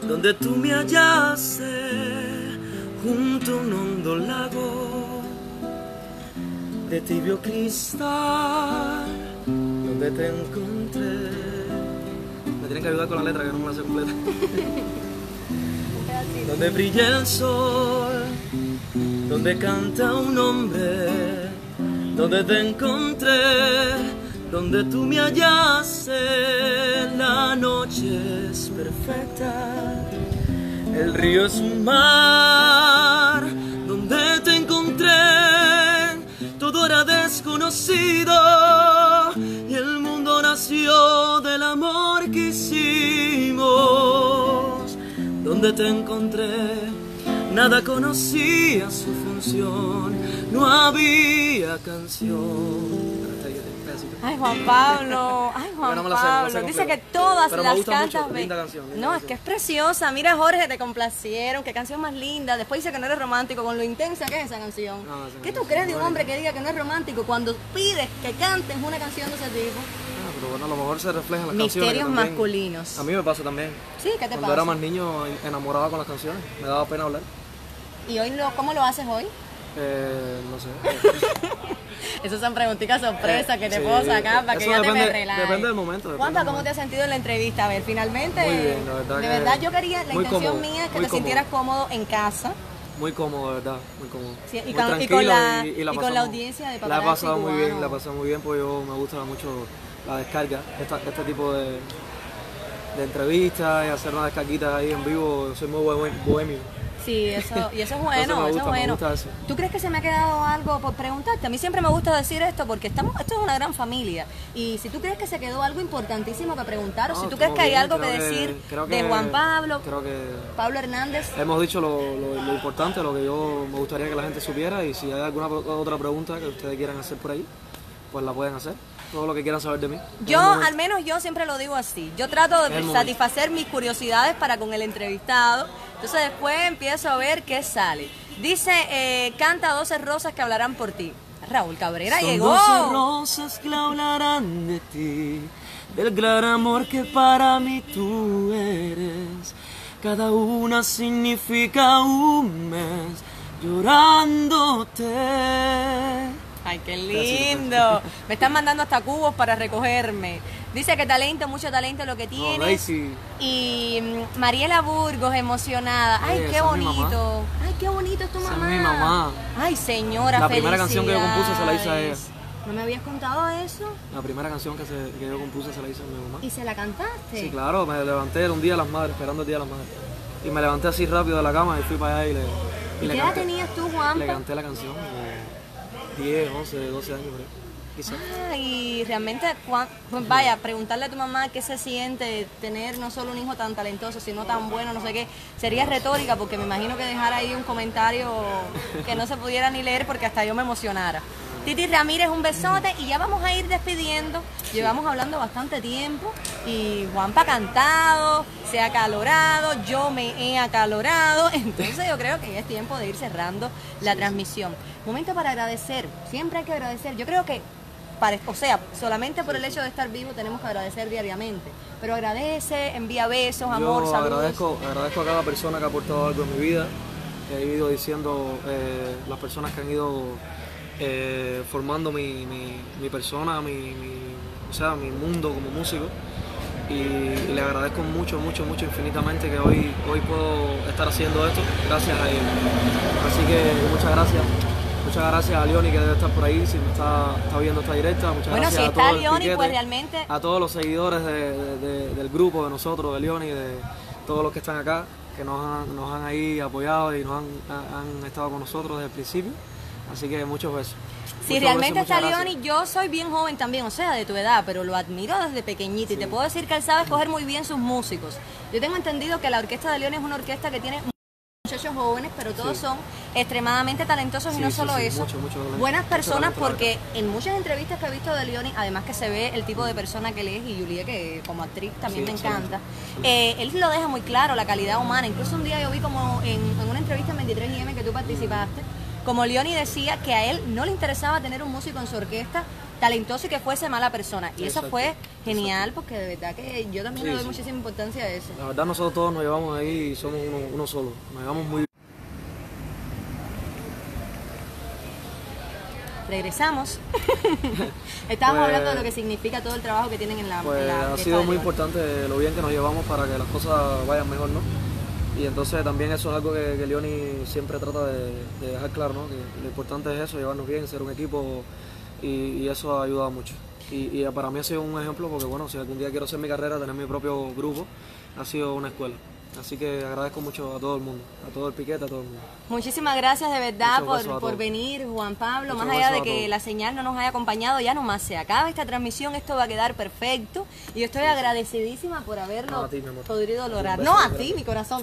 donde tú me hallaste junto a un hondo lago de tibio cristal, donde te encontré. Me tienen que ayudar con la letra que no me la sé completa. donde brilla el sol, donde canta un hombre, donde te encontré, donde tú me hallaste, la noche es perfecta, el río es un mar, donde te encontré, todo era desconocido donde te encontré, nada conocía su función, no había canción. Ay, Juan Pablo, ay, Juan la sé, la Pablo. Dice que todas Pero las cantas. mucho, ve- linda canción, linda no, es que es preciosa. Mira, Jorge, te complacieron. Qué canción más linda. Después dice que no eres romántico con lo intensa que es esa canción. No, ¿Qué tú crees de un hombre que diga que no es romántico cuando pides que cantes una canción de ese tipo? Pero bueno, a lo mejor se refleja en las Misterios canciones. también- masculinos. A mí me pasa también. Sí, ¿qué te Cuando pasa? era más niño, enamoraba con las canciones. Me daba pena hablar. ¿Y hoy lo, cómo lo haces hoy? Eh, no sé. Esas son preguntitas sorpresas que te Sí, puedo sacar para que ya te me depende- relajes. depende del momento, depende Juanpa, del ¿cómo te has sentido en la entrevista? A ver, finalmente, Muy bien, la verdad de verdad yo quería, la intención cómodo, mía es que te sintieras cómodo en casa. Muy cómodo, de verdad. Muy cómodo. Sí, y muy con- y con la- y, y con la audiencia de La he Paparazzi pasado muy bien, la he pasado muy bien porque yo me gusta mucho la descarga, esta- este tipo de, de entrevistas y hacer una descarguita ahí en vivo. Soy muy bohem- bohemio. Sí, eso, y eso es bueno, eso es bueno. eso. ¿Tú crees que se me ha quedado algo por preguntarte? A mí siempre me gusta decir esto porque estamos, esto es una gran familia. Y si tú crees que se quedó algo importantísimo que preguntar, o No, si tú crees que hay bien, algo que decir de Juan Pablo, Creo que Pablo Hernández. hemos dicho lo, lo- lo importante, lo que yo me gustaría que la gente supiera y si hay alguna otra pregunta que ustedes quieran hacer por ahí, pues la pueden hacer. Todo lo que quieran saber de mí. Yo, al menos yo siempre lo digo así. Yo trato de el momento. satisfacer mis curiosidades para con el entrevistado. Entonces después empiezo a ver qué sale. Dice, eh, canta 12 rosas que hablarán por ti. Raúl Cabrera Son llegó. doce rosas que hablarán de ti, del gran amor que para mí tú eres. Cada una significa un mes llorándote. Ay, qué lindo. Me están mandando hasta cubos para recogerme. Dice que talento, mucho talento lo que No. Daisy, Y mm, Mariela Burgos emocionada. Ay, Eh, qué mamá. bonito. Ay, qué bonito es tu Esa es mamá. mi mamá. Ay, señora, La primera canción que yo compuse se la hice a ella. ¿No me habías contado eso? la primera canción que, se- que yo compuse se la hice a mi mamá. ¿Y se la cantaste? Sí, claro, me levanté, era un día de las madres, esperando el día de las madres. Y me levanté así rápido de la cama y fui para allá y le, y ¿Y le qué edad tenías tú, Le Juanpa? canté la canción, como 10, 11, 12 años, ahí, quizás. Ah, y realmente, pues vaya, preguntarle a tu mamá qué se siente tener no solo un hijo tan talentoso, sino tan bueno, no sé qué, sería retórica, porque me imagino que dejar ahí un comentario que no se pudiera ni leer porque hasta yo me emocionara. Titi Ramírez, un besote y ya vamos a ir despidiendo. Llevamos hablando bastante tiempo y Juanpa ha cantado, se ha acalorado, yo me he acalorado, entonces yo creo que ya es tiempo de ir cerrando la transmisión. Momento para agradecer, siempre hay que agradecer. Yo creo que o sea, solamente por el hecho de estar vivo tenemos que agradecer diariamente. Pero agradece, envía besos, amor, Yo saludos. agradezco, agradezco a cada persona que ha aportado algo en mi vida, que he ido diciendo eh, las personas que han ido eh, formando mi, mi- mi persona, mi, mi- o sea, mi mundo como músico. Y, y le agradezco mucho, mucho, mucho, infinitamente que hoy, hoy puedo estar haciendo esto gracias a ellos. Así que muchas gracias. Muchas gracias a Leoni que debe estar por ahí, si me está, está viendo esta directa. Muchas Bueno, gracias si a todo el Leoni, piquete, pues realmente- a todos los seguidores de- de- de- del grupo, de nosotros, de Leoni, de todos los que están acá, que nos han, nos han ahí apoyado y nos han, han estado con nosotros desde el principio. Así que muchos besos. Si Muchos realmente besos, está gracias. Leoni, yo soy bien joven también, o sea, de tu edad, pero lo admiro desde pequeñito y te puedo decir que él sabe escoger muy bien sus músicos. Yo tengo entendido que la orquesta de Leoni es una orquesta que tiene muchos muchachos jóvenes, pero todos son extremadamente talentosos y Sí, no sí, solo sí, eso, mucho, mucho buenas personas porque en muchas entrevistas que he visto de Leoni, además que se ve el tipo de persona que él es y Julia que como actriz también Sí, me encanta, eh, él lo deja muy claro, la calidad humana. Incluso un día yo vi como en, en una entrevista en 23IM que tú participaste, como Leoni decía que a él no le interesaba tener un músico en su orquesta talentoso y que fuese mala persona. Y eso Exacto, fue genial porque de verdad que yo también Sí, le doy sí. muchísima importancia a eso. La verdad nosotros todos nos llevamos ahí y somos uno, uno solo. Nos llevamos muy bien. Regresamos. Estábamos Pues- hablando de lo que significa todo el trabajo que tienen en la, Pues en la ha sido muy importante lo bien que nos llevamos para que las cosas vayan mejor, ¿no? Y entonces también eso es algo que, que Leoni siempre trata de, de dejar claro, ¿no? Que lo importante es eso, llevarnos bien, ser un equipo y, y eso ha ayudado mucho. Y, y para mí ha sido un ejemplo porque, bueno, si algún día quiero hacer mi carrera, tener mi propio grupo, ha sido una escuela. Así que agradezco mucho a todo el mundo, a todo el piquete, a todo el mundo. Muchísimas gracias de verdad por, por venir, Juan Pablo. Muchos Más allá de que la señal no nos haya acompañado, ya nomás se acaba esta transmisión, esto va a quedar perfecto. Y yo estoy agradecidísima por haberlo No, ti, podido lograr. No, a ti, mi corazón.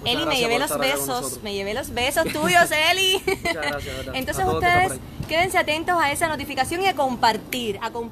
Muchas Eli, me llevé los besos, me llevé los besos tuyos, Eli. Muchas gracias. Entonces ustedes quédense atentos a esa notificación y a compartir, a compartir.